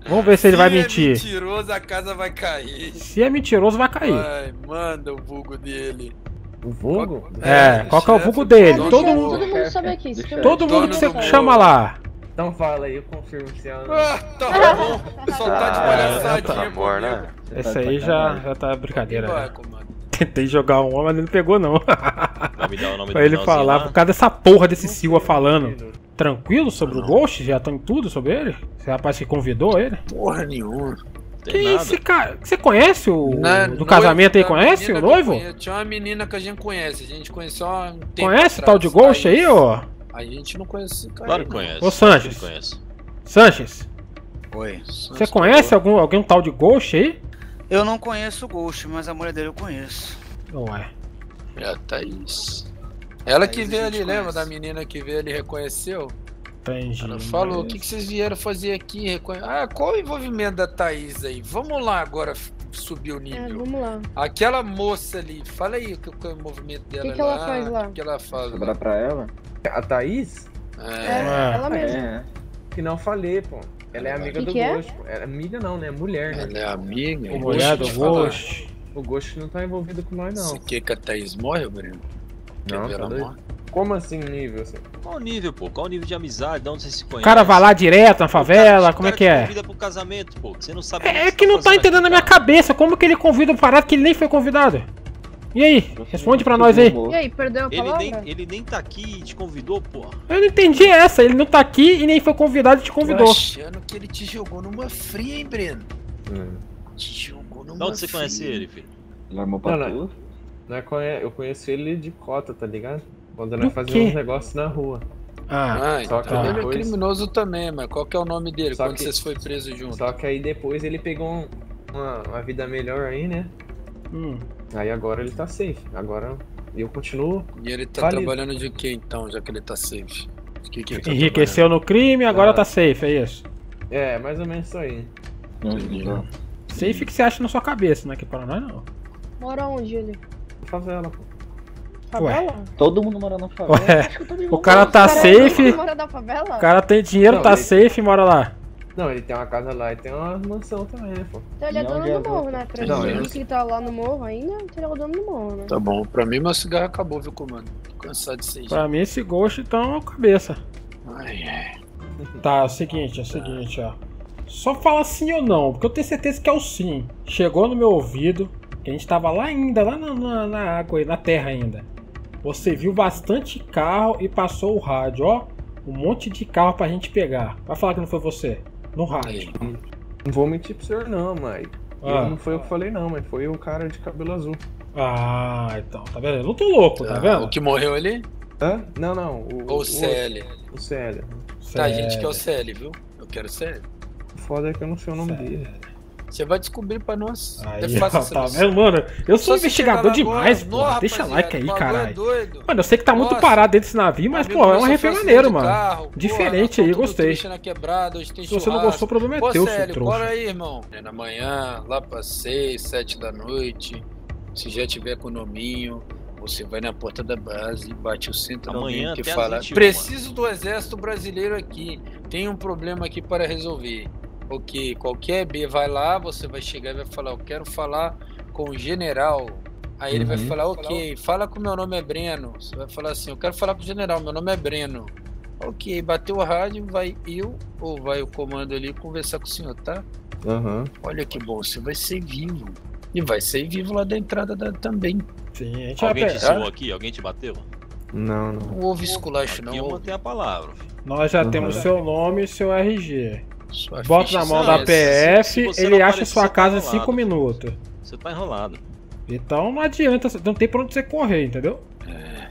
Vamos ver se ele vai é mentir. mentiroso, a casa vai cair. Se é mentiroso, vai cair. Vai, manda o vulgo dele. O vulgo? É, qual que é o vulgo dele? Todo do mundo, Todo mundo sabe aqui. se tem todo mundo que você chama lá. Então fala aí, eu confirmo se ela. Ah, tá bom. Só tá de Ah, palhaçadinha, amor, né? Esse aí já, já tá brincadeira. Vai, né? Tentei jogar um, mas ele não pegou, não. Vai me dar o nome pra do ele falar, lá? por causa dessa porra desse Silva falando. Tranquilo sobre o Ghost? Já estão em tudo sobre ele? Esse rapaz que convidou ele? Porra nenhuma. Que nada. esse cara? Você conhece o Na- do noivo casamento aí? Conhece o noivo? conheço. Tinha uma menina que a gente conhece. A gente conheceu há um tempo Conhece o tal de Ghost aí, ô? A gente não conhece esse cara. Claro que não. conhece. Ô, Sanches. Conhece. Sanches, Oi. você conhece algum, alguém um tal de Ghost aí? Eu não conheço o Ghost, mas a mulher dele eu conheço. Não é. É a Thaís. Ela que Thaís a veio ali, lembra conhece. da menina que veio ali reconheceu? Entendi. Ela falou, o que, que vocês vieram fazer aqui? Reconhe- Ah, qual o envolvimento da Thaís aí? Vamos lá agora subir o É, nível. vamos lá. Aquela moça ali, fala aí o que, que é o movimento dela que ela faz lá? O que, que ela faz Sobrar pra ela? A Thaís? É, É, ela mesma. É. Que não falei, pô. Ela é amiga Que do que é? Ghost, pô. É amiga não, né? Mulher, né? ela é amiga. O Mulher do. Ghost. O Ghost não tá envolvido com nós, não. Você quer que a Thaís morre, Breno? Quer Não, tá doido? Como assim nível, assim? Qual o nível, pô? Qual o nível de amizade? De onde você se O conhece? cara vai lá direto na O cara- favela, o como é cara que é? convida pro casamento, pô. que Você não sabe É, o é que não tá entendendo na minha cara. cabeça como que ele convida um parado que ele nem foi convidado. E aí? Responde pra nós aí. E aí, perdeu a Ele palavra? nem, ele nem tá aqui e te convidou, pô. Eu não entendi essa. Ele não tá aqui e nem foi convidado e te Tô convidou. achando que ele te jogou numa fria, hein, Breno? Te jogou numa onde você fria. conhece ele, filho? Não, não. Não é Eu conheço ele de cota, tá ligado? Quando Do nós fazíamos uns negócios na rua. Ah, Ah, então ele é depois- criminoso também, mas qual que é o nome dele Só quando que- vocês foi presos juntos? Só que aí depois ele pegou um- uma, uma vida melhor aí, né? Hum. Aí agora ele tá safe. Agora eu continuo. E ele tá falido. trabalhando de quê então, já que ele tá safe? Que que ele tá Enriqueceu no crime, agora tá safe, é isso. É, mais ou menos isso aí. Safe que você acha na sua cabeça, né? Que para nós não. Mora onde ele? Favela, pô. Favela? Todo mundo mora na favela. Ué, Acho que todo mundo o cara mora- tá Cara, safe. todo mundo mora na favela? O cara tem dinheiro, Não, tá ele- safe e mora lá. Não, ele tem uma casa lá e tem uma mansão também, né, pô? Então ele é dono do morro, né? Pra Não, gente eu- que tá lá no morro ainda, então ele é o dono do morro, né? Tá bom, pra mim meu cigarro acabou, viu, comando? Tô cansado de ser Pra mim esse ghost então é cabeça. Ai, ai. Tá, é o seguinte, é o seguinte, ó. Só fala sim ou não, porque eu tenho certeza que é o sim. Chegou no meu ouvido, que a gente tava lá ainda, lá na, na, na água, aí, na terra ainda. Você viu bastante carro e passou o rádio, ó. Um monte de carro pra gente pegar. Vai falar que não foi você. No rádio. Não vou mentir pro senhor não, mas. Ah. Não foi eu que falei não, mas foi o cara de cabelo azul. Ah, então, tá vendo? Eu não tô louco, tá vendo? O que morreu ali? Hã? Não, não. O, Ou o CL? O CL. Tá, a gente quer o CL, viu? Eu quero o CL. Foda é que eu não sei o nome dele. Você vai descobrir pra nós. Aí, é fácil ó, essa tá vendo, mano? Eu sou Só investigador demais, pô. "Nó, Deixa like aí, o é caralho. doido. Mano, eu sei que tá muito Nossa, parado dentro desse navio, mas, pô, é um acidente maneiro, mano. carro, Diferente porra, aí, gostei. quebrada, hoje tem Se você não gostou, o problema é Ô, teu, seu Célio, trouxa. bora aí, irmão. É na manhã, lá pra 6, 7 da noite. Se já tiver econominho, você vai na porta da base e bate o cinto Amanhã que fala: 21, Preciso do exército brasileiro aqui. Tem um problema aqui para resolver. Ok, qualquer B vai lá, você vai chegar e vai falar: Eu quero falar com o general. Aí ele vai Uhum. falar: Ok, fala que o meu nome é Breno. Você vai falar assim: Eu quero falar com o general, meu nome é Breno. Ok, bateu o rádio, vai eu ou vai o comando ali conversar com o senhor, tá? Aham. Olha que bom, você vai ser vivo. E vai ser vivo lá da entrada da, também. Sim, a gente Alguém vai te zoou aqui? Alguém te bateu? Não, não. Não houve esculacho, não. Aqui eu houve. mantenho a palavra. Nós já Uhum. temos seu nome e seu RG. Sua Bota na mão é da essa. PF, se ele acha aparecer, sua tá casa em enrolado. 5 minutos. Você tá enrolado. Então não adianta, não tem pra onde você correr, entendeu?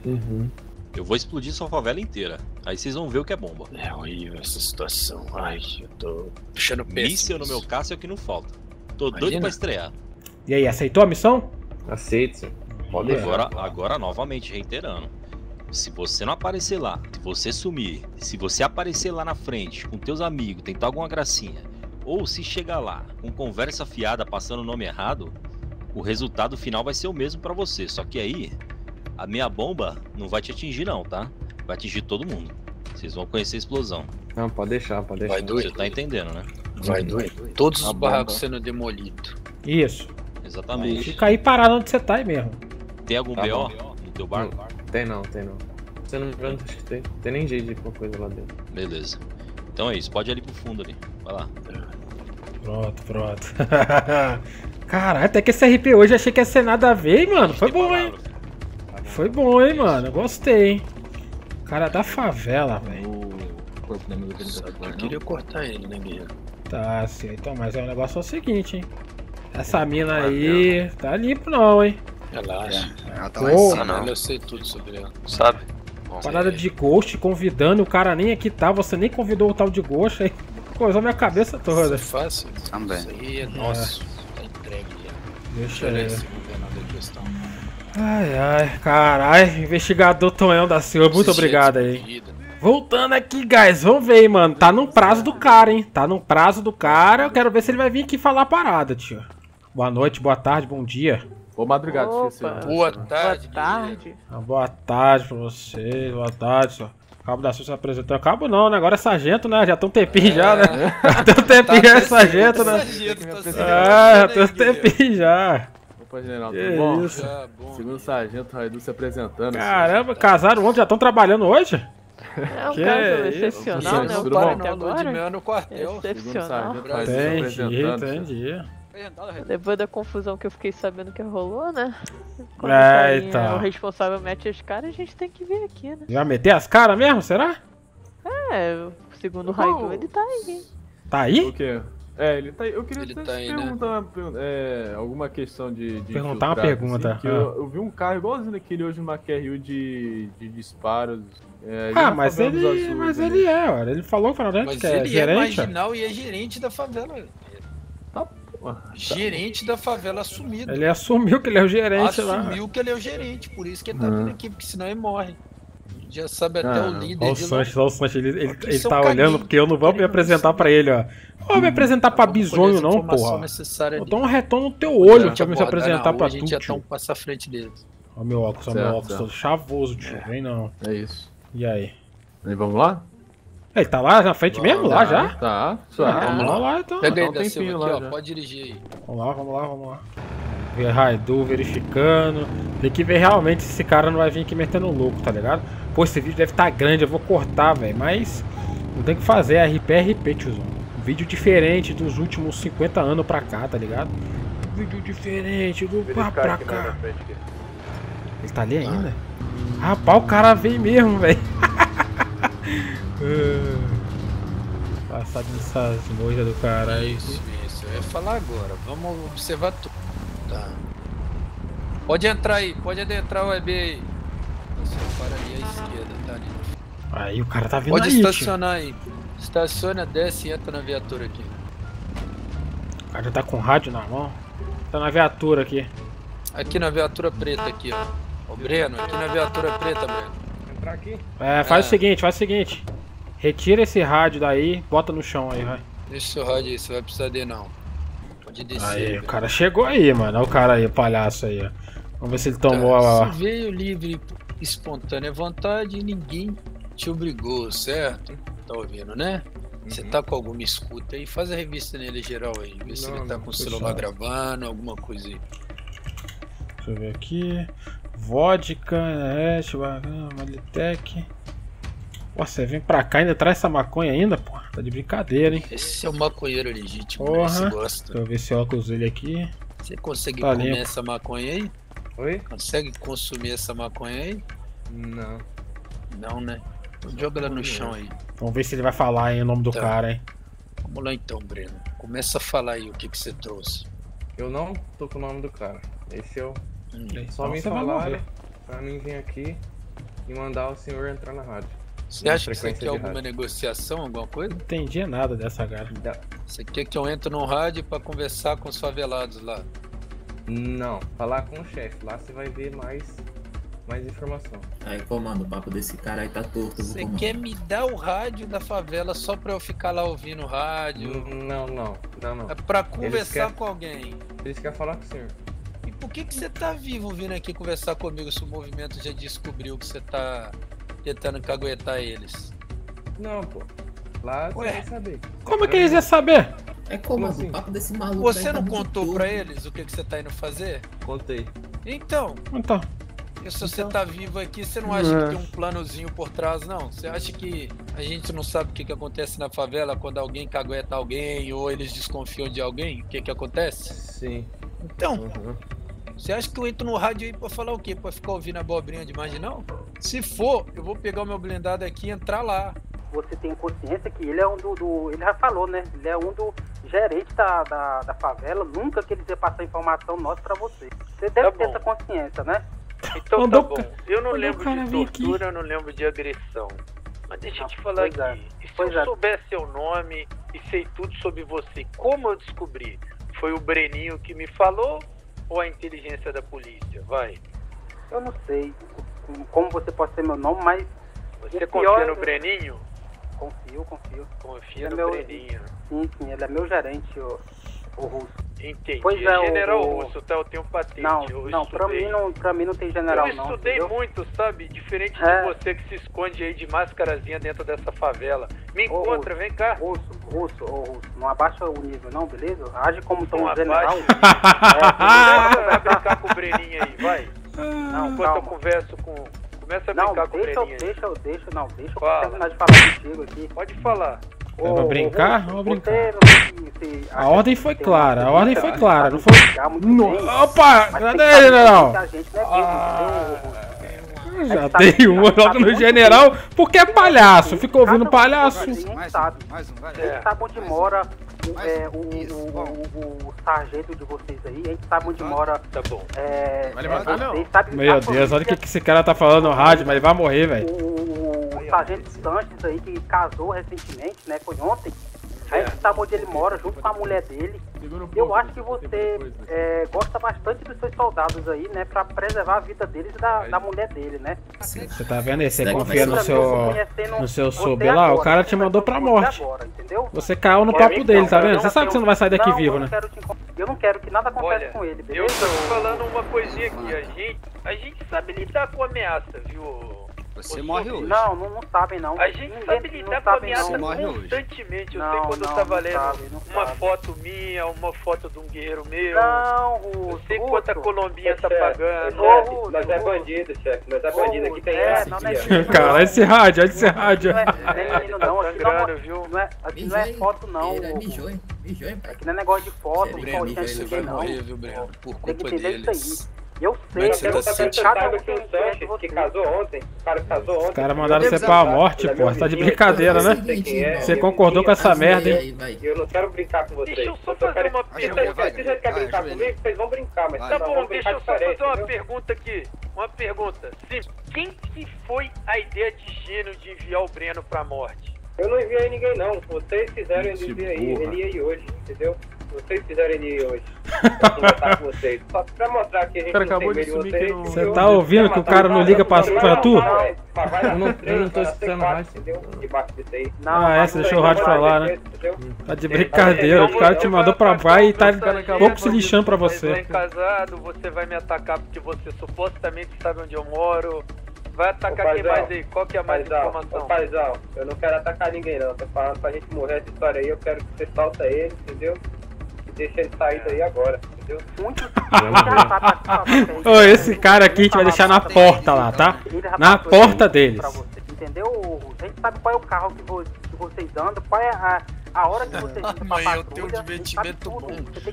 Uhum. Eu vou explodir sua favela inteira. Aí vocês vão ver o que é bomba. É horrível essa situação. Ai, eu tô puxando peça. Míssel no meu caso é o que não falta. Tô doido Imagina. pra estrear. E aí, aceitou a missão? Aceito, senhor. Pode. Agora, agora, novamente, reiterando. Se você não aparecer lá, se você sumir, se você aparecer lá na frente com teus amigos, tentar alguma gracinha, ou se chegar lá com conversa fiada passando o nome errado, o resultado final vai ser o mesmo pra você. Só que aí, a minha bomba não vai te atingir não, tá? Vai atingir todo mundo. Vocês vão conhecer a explosão. Não, pode deixar, pode deixar. Vai doer. Você tá entendendo, né? Vai doer. Todos os A barracos sendo demolidos. Isso. Exatamente. Fica aí parado onde você tá aí mesmo. Tem algum Tá BO bom. no teu barco? Tem não, tem não. Se eu não me engano, acho que tem. Tem nem jeito de pôr coisa lá dentro. Beleza. Então é isso, pode ir ali pro fundo ali. Vai lá. Pronto, pronto. *laughs* Caralho, até que esse RP hoje eu achei que ia ser nada a ver, hein, mano. Foi bom, hein? Foi bom, hein, mano. Gostei, hein. Cara da favela, velho. O corpo tá eu queria cortar ele, né, guerreiro? Tá, sim. Então, mas é o negócio é o seguinte, hein. Essa mina aí tá limpo não, hein. Relaxa. Ela tá Pô, lá em cima. Não, eu sei tudo sobre ela. Sabe? Parada de ghost convidando, o cara nem aqui tá, você nem convidou o tal de ghost aí. *laughs* Coisou minha cabeça Isso toda. é fácil. Também. Isso aí é nosso. Tá entregue já. Deixa Deixa aí. esse governador em questão. Ai, ai, caralho, investigador Tonhão da Silva, muito Esse obrigado aí. vida. Voltando aqui, guys, vamos ver, aí, mano. Tá no prazo do cara, hein? Tá no prazo do cara. Eu quero ver se ele vai vir aqui falar a parada, tio. Boa noite, boa tarde, bom dia. Boa madrugada, Opa. esqueci. Boa tarde. Boa tarde. Ah, boa tarde pra vocês, boa tarde, senhor. Cabo da Silva se apresentou. Cabo não, né? Agora é sargento, né? Já tem um tempinho já, né? *laughs* Já tem um tempinho já é sargento, né? Sargento, tá Ah, já tem um apresentando tempinho já. Opa, general, Que tudo bom? isso. Ah, bom. Segundo sargento Raidu se apresentando. Caramba, casaram ontem, já estão trabalhando hoje? É um Que caso isso, excepcional, né? O Para até não, lua de agora. mel no quartel. Segundo Excepcional. sargento Raidu se Entendi, apresentando. entendi. Depois da confusão que eu fiquei sabendo que rolou, né? Quando É, então. o responsável mete as caras, a gente tem que vir aqui, né? Já meter as caras mesmo, será? É, segundo o Raidu, ele tá aí. Tá aí? O quê? É, ele tá aí. Eu queria Ele até tá te aí, né? perguntar uma pergunta, é, alguma questão de. de Perguntar uma pergunta, assim, que ah. eu, eu vi um carro igualzinho daquele hoje numa QRU de, de disparos. É, Ah, mas ele, Azuis mas ele é, olha. Ele falou pra gente Mas que é ele é gerente. marginal e é gerente da favela. Gerente da favela assumido. Ele assumiu que ele é o gerente lá. Assumiu que ele é o gerente, por isso que ele tá vindo aqui, porque senão ele morre. Já sabe até Ah, o líder Olha o. Sanches, olha o Sanches, ele, ele, ele tá caguinho. olhando porque eu não vou me apresentar pra ele, ó. Não vou me apresentar pra bisonho, não, porra. Eu dou um retorno no teu olho gente pra me apresentar pra A gente tu, já tá um passo à frente deles. Ó, meu óculos, ó, meu óculos, certo. todo chavoso, tio. Vem não. É isso. E aí? E vamos lá? Ele tá lá na frente mesmo, lá já? Tá, Ah, vamos lá então. Pega aí, um tempinho lá aqui, ó. Pode dirigir aí. Vamos lá, vamos lá, vamos lá. Ver Raidu verificando. Tem que ver realmente se esse cara não vai vir aqui metendo louco, tá ligado? Pô, esse vídeo deve estar grande, eu vou cortar, velho. Mas não tem o que fazer, é RP é RP, tiozão. Um vídeo diferente dos últimos 50 anos pra cá, tá ligado? Um vídeo diferente do pra, pra cá. Ele tá ali ainda? Rapaz, o cara veio mesmo, velho. *laughs* Passado nessas mojas do cara aí. Isso, isso. Eu ia falar agora. Vamos observar tudo. Tá. Pode entrar aí, pode adentrar o EB aí. Você para ali à esquerda, tá ali. Aí o cara tá vindo Pode aí, tio. estacionar aí. Estaciona, desce e entra na viatura aqui. O cara já tá com rádio na mão. Tá na viatura aqui. Aqui na viatura preta aqui, ó. Ô Breno, aqui na viatura preta, Breno. Entrar aqui? É, faz É. o seguinte, faz o seguinte. Retira esse rádio daí, bota no chão aí, vai. Deixa o seu rádio aí, você vai precisar dele não. Pode descer. Aí, o Breno. cara chegou aí, mano. Olha o cara aí, o palhaço aí, ó. Vamos ver se ele tomou a. Se veio livre, espontânea vontade, ninguém te obrigou, certo? Tá ouvindo, né? Você tá com alguma escuta aí, faz a revista nele geral aí. Vê se Não, ele tá com o fechado. celular gravando, alguma coisa aí. Deixa eu ver aqui. Vodka, é, Malitec. Nossa, você vem pra cá e ainda traz essa maconha ainda, pô. Tá de brincadeira, hein? Esse é o maconheiro legítimo, né? Porra. Esse gosta. Deixa eu ver esse óculos dele aqui. Você consegue Tá comer limpo. essa maconha aí? Oi? Consegue consumir essa maconha aí? Não. Não, né? Então joga ela no chão aí. Vamos ver se ele vai falar aí o nome do Tá. cara, hein? Vamos lá então, Breno. Começa a falar aí o que, que você trouxe. Eu não tô com o nome do cara. Esse eu Hum. só Então me morrer. pra mim vir aqui e mandar o senhor entrar na rádio. Você acha que você quer alguma rádio. negociação, alguma coisa? Não entendi nada dessa cara. Você quer que eu entre no rádio pra conversar com os favelados lá? Não, falar com o chefe. Lá você vai ver mais, mais informação. Aí, comando, o papo desse cara aí tá torto, Você quer me dar o rádio da favela só pra eu ficar lá ouvindo o rádio? Não, não, não, não. É pra conversar querem- com alguém. Eles querem falar com o senhor. E por que, que você tá vivo vindo aqui conversar comigo se o movimento já descobriu que você tá tentando caguetar eles? Não, pô. Lá você vai saber. Como é que eles iam saber? É comando, assim? o papo desse maluco Você tá não contou torto. pra eles o que, que você tá indo fazer? Contei. Então, Então. e se você tá vivo aqui, você não acha É. que tem um planozinho por trás, não? Você acha que a gente não sabe o que, que acontece na favela quando alguém cagueta alguém ou eles desconfiam de alguém? O que, que acontece? Sim. Então, Uhum. Você acha que eu entro no rádio aí pra falar o quê? Pra ficar ouvindo abobrinha de marginal? Se for, eu vou pegar o meu blindado aqui e entrar lá. Você tem consciência que ele é um do, do- Ele já falou, né? Ele é um do gerente da, da, da favela. Nunca que ele ia passar informação nossa pra você. Você deve ter essa consciência, né? Então Mandou tá bom. ca- Eu não mandou lembro de tortura, eu não lembro de agressão. Mas deixa eu te falar pois é. aqui. E se Pois eu é. souber seu nome e sei tudo sobre você, como eu descobri? Foi o Breninho que me falou ou a inteligência da polícia? Vai. Eu não sei como você pode ser meu nome, mas. Você confia pior no é- Breninho? Confio, confio. Confia Ele no é meu- Breninho. Sim, sim, ele é meu gerente, o, o russo. Entendi. Pois é, General o- Russo, tá? Eu tenho patente. Não, eu não, pra mim não, pra mim não tem general eu não. estudei entendeu? muito, sabe? Diferente É. de você que se esconde aí de máscarazinha dentro dessa favela. Me Ô, encontra, vem cá. Russo, russo, ou russo, não abaixa o nível, não, beleza? Age como Tom não General. Abaixa. é, *laughs* vai brincar com o Breninho aí, vai. Ah. Não, Enquanto calma. eu converso com. Começa a não, brincar deixa, com o Breninha. Deixa, deixa, deixa, não, deixa Fala. eu terminar de falar contigo aqui. Pode falar. É pra brincar? Vamos brincar. a ordem foi clara, a ordem foi clara, não foi. Opa! Cadê ele, não? É né, ah. Já é dei tá, uma tá, logo tá no general, bem. porque é palhaço. Fica ouvindo Cada palhaço. Um mais sabe. Um, mais um, vai. É. sabe onde mora é, um. é, o, o, o, sargento de vocês aí. A gente sabe onde ah, mora. Tá bom. É, vai é, levantar, é, não. Sabe, Meu tá Deus, olha o que, que esse cara tá falando no rádio, mas ele vai morrer, velho. O, o, o sargento Sanches aí que casou recentemente, né? Foi ontem. A gente sabe onde ele mora, junto com a mulher dele. Eu acho que você é, gosta bastante dos seus soldados aí, né? Pra preservar a vida deles e da, da mulher dele, né? Você tá vendo aí? Você confia no seu, no seu sub lá? O cara né? te mandou pra morte. Você caiu no papo então, dele, tá vendo? Você sabe que você não vai sair daqui vivo, né? Eu não quero que nada aconteça com ele, beleza? Eu tô falando uma coisinha aqui. A gente, a gente sabe lidar com ameaça, viu? Você morre hoje. Não, não, não sabem não. A gente Ninguém, sabe lidar com ameaça constantemente. Eu não, sei quando não, eu tava lendo sabe, uma sabe. foto minha, uma foto de um guerreiro meu. Não, Russo. Eu sei quanto a Colombinha tá pagando. Ô, mas é bandido, chefe. Mas é bandido. Aqui tem é, não é *laughs* Cara, esse rádio, esse é, rádio. Não é menino tá não, aqui não é, aqui não é, é foto não. Mijou, Aqui é não é negócio de foto, não é viu, Breno? Por culpa deles. Eu sei, você tá sentindo cada um o que casou ontem, o cara casou ontem. Os caras mandaram você pra morte, pô. Você tá de é, brincadeira, é né? Você é concordou com essa merda, hein? Eu não quero brincar com vocês. Deixa eu só fazer uma pergunta. Vocês já querem brincar comigo? Vocês vão brincar, mas tá bom. Deixa eu só fazer uma pergunta aqui. Uma pergunta. Quem que foi a ideia de gênio de enviar o Breno pra morte? Eu não enviei ninguém, não. Vocês fizeram ele vir aí, ele ia aí hoje, entendeu? vocês quiserem ir hoje, *laughs* conversar com vocês. Só pra mostrar que a gente cara, não acabou tem medo de vocês. Você tá ouvindo que o cara não liga pra, pra tu? Eu não, eu não tô escutando mais. Ah, é, você deixou o rádio falar, né? Tá de brincadeira, o cara te mandou pra vai e tá pouco se lixando pra você. Você casado, você vai me atacar porque você supostamente sabe onde eu moro. Vai atacar paizão, quem mais aí? Qual que é a mais paizão, informação? Paizão, eu não quero atacar ninguém não. Tô falando pra gente morrer essa história aí, eu quero que você solta ele, entendeu? Deixa ele sair daí agora. Muito. Esse cara aqui a gente vai deixar na porta lá, tá? Né? Na porta deles. Entendeu? A gente sabe qual é o carro que, vocês andam, qual é a, a hora que vocês vão Amanhã eu tenho um divertimento bom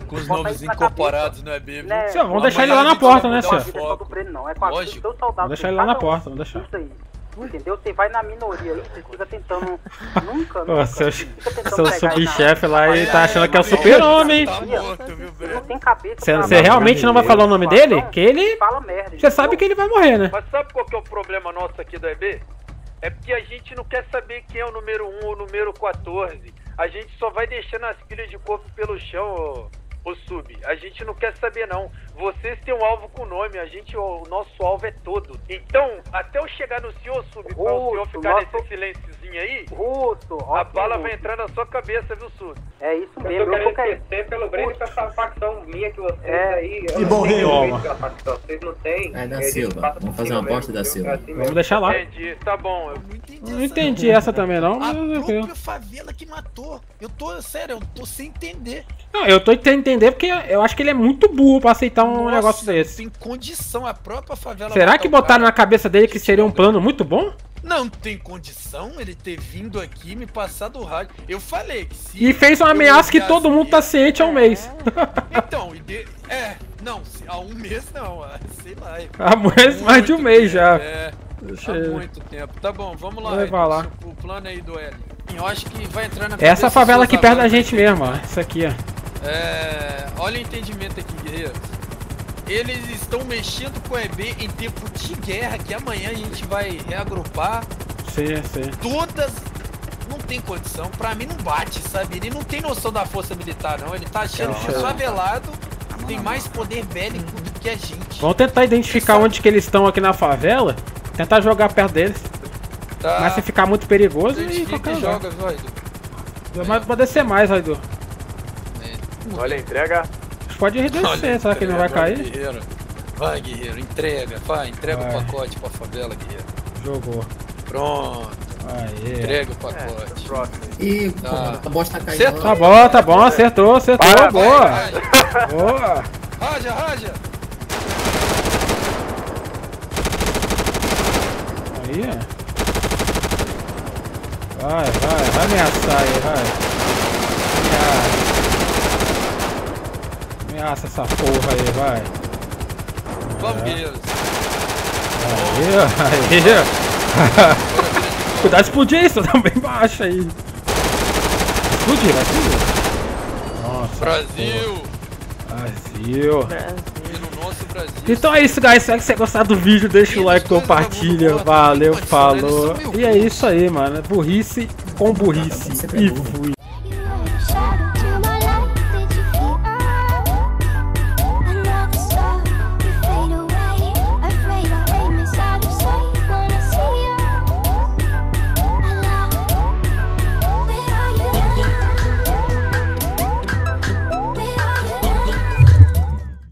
com os novos incorporados, não é mesmo? Né? Senhor, né, é vamos deixar ele lá na porta, né, senhor? Lógico. Vamos deixar ele lá na porta, vamos deixar. Isso aí. Entendeu? Você vai na minoria aí, você fica tentando. *laughs* Nunca, nunca. Seu seu subchefe lá, e tá achando que é o super-homem. Você, tá você realmente não vai falar o nome dele? Que ele. Fala merda. Você sabe que ele vai morrer, né? Mas sabe qual que é o problema nosso aqui do EB? É porque a gente não quer saber quem é o número 1 ou o número 14. A gente só vai deixando as pilhas de corpo pelo chão, ô ô Sub, a gente não quer saber não. Vocês têm um alvo com nome, a gente, o nosso alvo é todo. Então, até eu chegar no senhor, Sub, pra o senhor ficar nosso... nesse silêncio sozinho aí, Russo, a bala vai entrar na sua cabeça, viu, Sus? É isso mesmo. Eu tô querendo pelo Breno e essa facção minha que vocês é. aí... E bom rei, Roma. Vocês não têm... É da Silva. Vamos fazer uma aposta da Silva. Assim Vamos deixar lá. Entendi, tá bom. Eu não entendi, não entendi essa também, não. A própria favela que matou. Eu tô, sério, eu tô sem entender. Não, eu tô tentando entender porque eu acho que ele é muito burro pra aceitar um Nossa, negócio desse. Sem condição, a própria favela... Será que botaram na cabeça dele que seria um plano muito bom? Não tem condição ele ter vindo aqui me passar do rádio. Eu falei que se. E fez uma ameaça que todo mundo tá ciente há um é. mês. Então, de... é. Não, há um mês não, sei lá. Há mais, mais de um mês tempo, já. É. Deixa há eu... muito tempo. Tá bom, vamos lá. Vamos então, lá. O plano aí do L. Eu acho que vai entrar na é Essa favela aqui perto da gente mesmo, ó. Isso aqui, ó. É. Olha o entendimento aqui, guerreiros. Eles estão mexendo com o EB em tempo de guerra, que amanhã a gente vai reagrupar. Sim, sim. Todas não tem condição. Pra mim não bate, sabe? Ele não tem noção da força militar, não. Ele tá achando que é o favelado tem mais poder bélico do que a gente. Vamos tentar identificar onde que eles estão aqui na favela. Tentar jogar perto deles. Tá. Mas se ficar muito perigoso, aí qualquer joga, lugar. Joga, Mas pode ser mais, Raidu. É. Olha, entrega. Pode descer, será que ele não vai cair? Guerreiro. Vai, guerreiro, entrega, vai, entrega vai. o pacote pra favela, guerreiro. Jogou. Pronto. Aê. Entrega o é, pacote. É, Ih, tá. a tá bosta tá caindo. Tá bom, tá bom, acertou, acertou, Para, boa. Raja. boa. Raja, raja. Aí. Vai, vai, vai ameaçar aí, vai. Ameaça essa porra aí, vai. Bombeiros. Aí, aí. *laughs* Cuidado de explodir isso, *laughs* tá bem baixo aí. Explodir, vai explodir. Nossa. Brasil! Brasil. Brasil. Então é isso, guys. Espero que você gostado do vídeo. Deixa o like, compartilha. Valeu, falou. E é isso aí, mano. Burrice com burrice. E fui.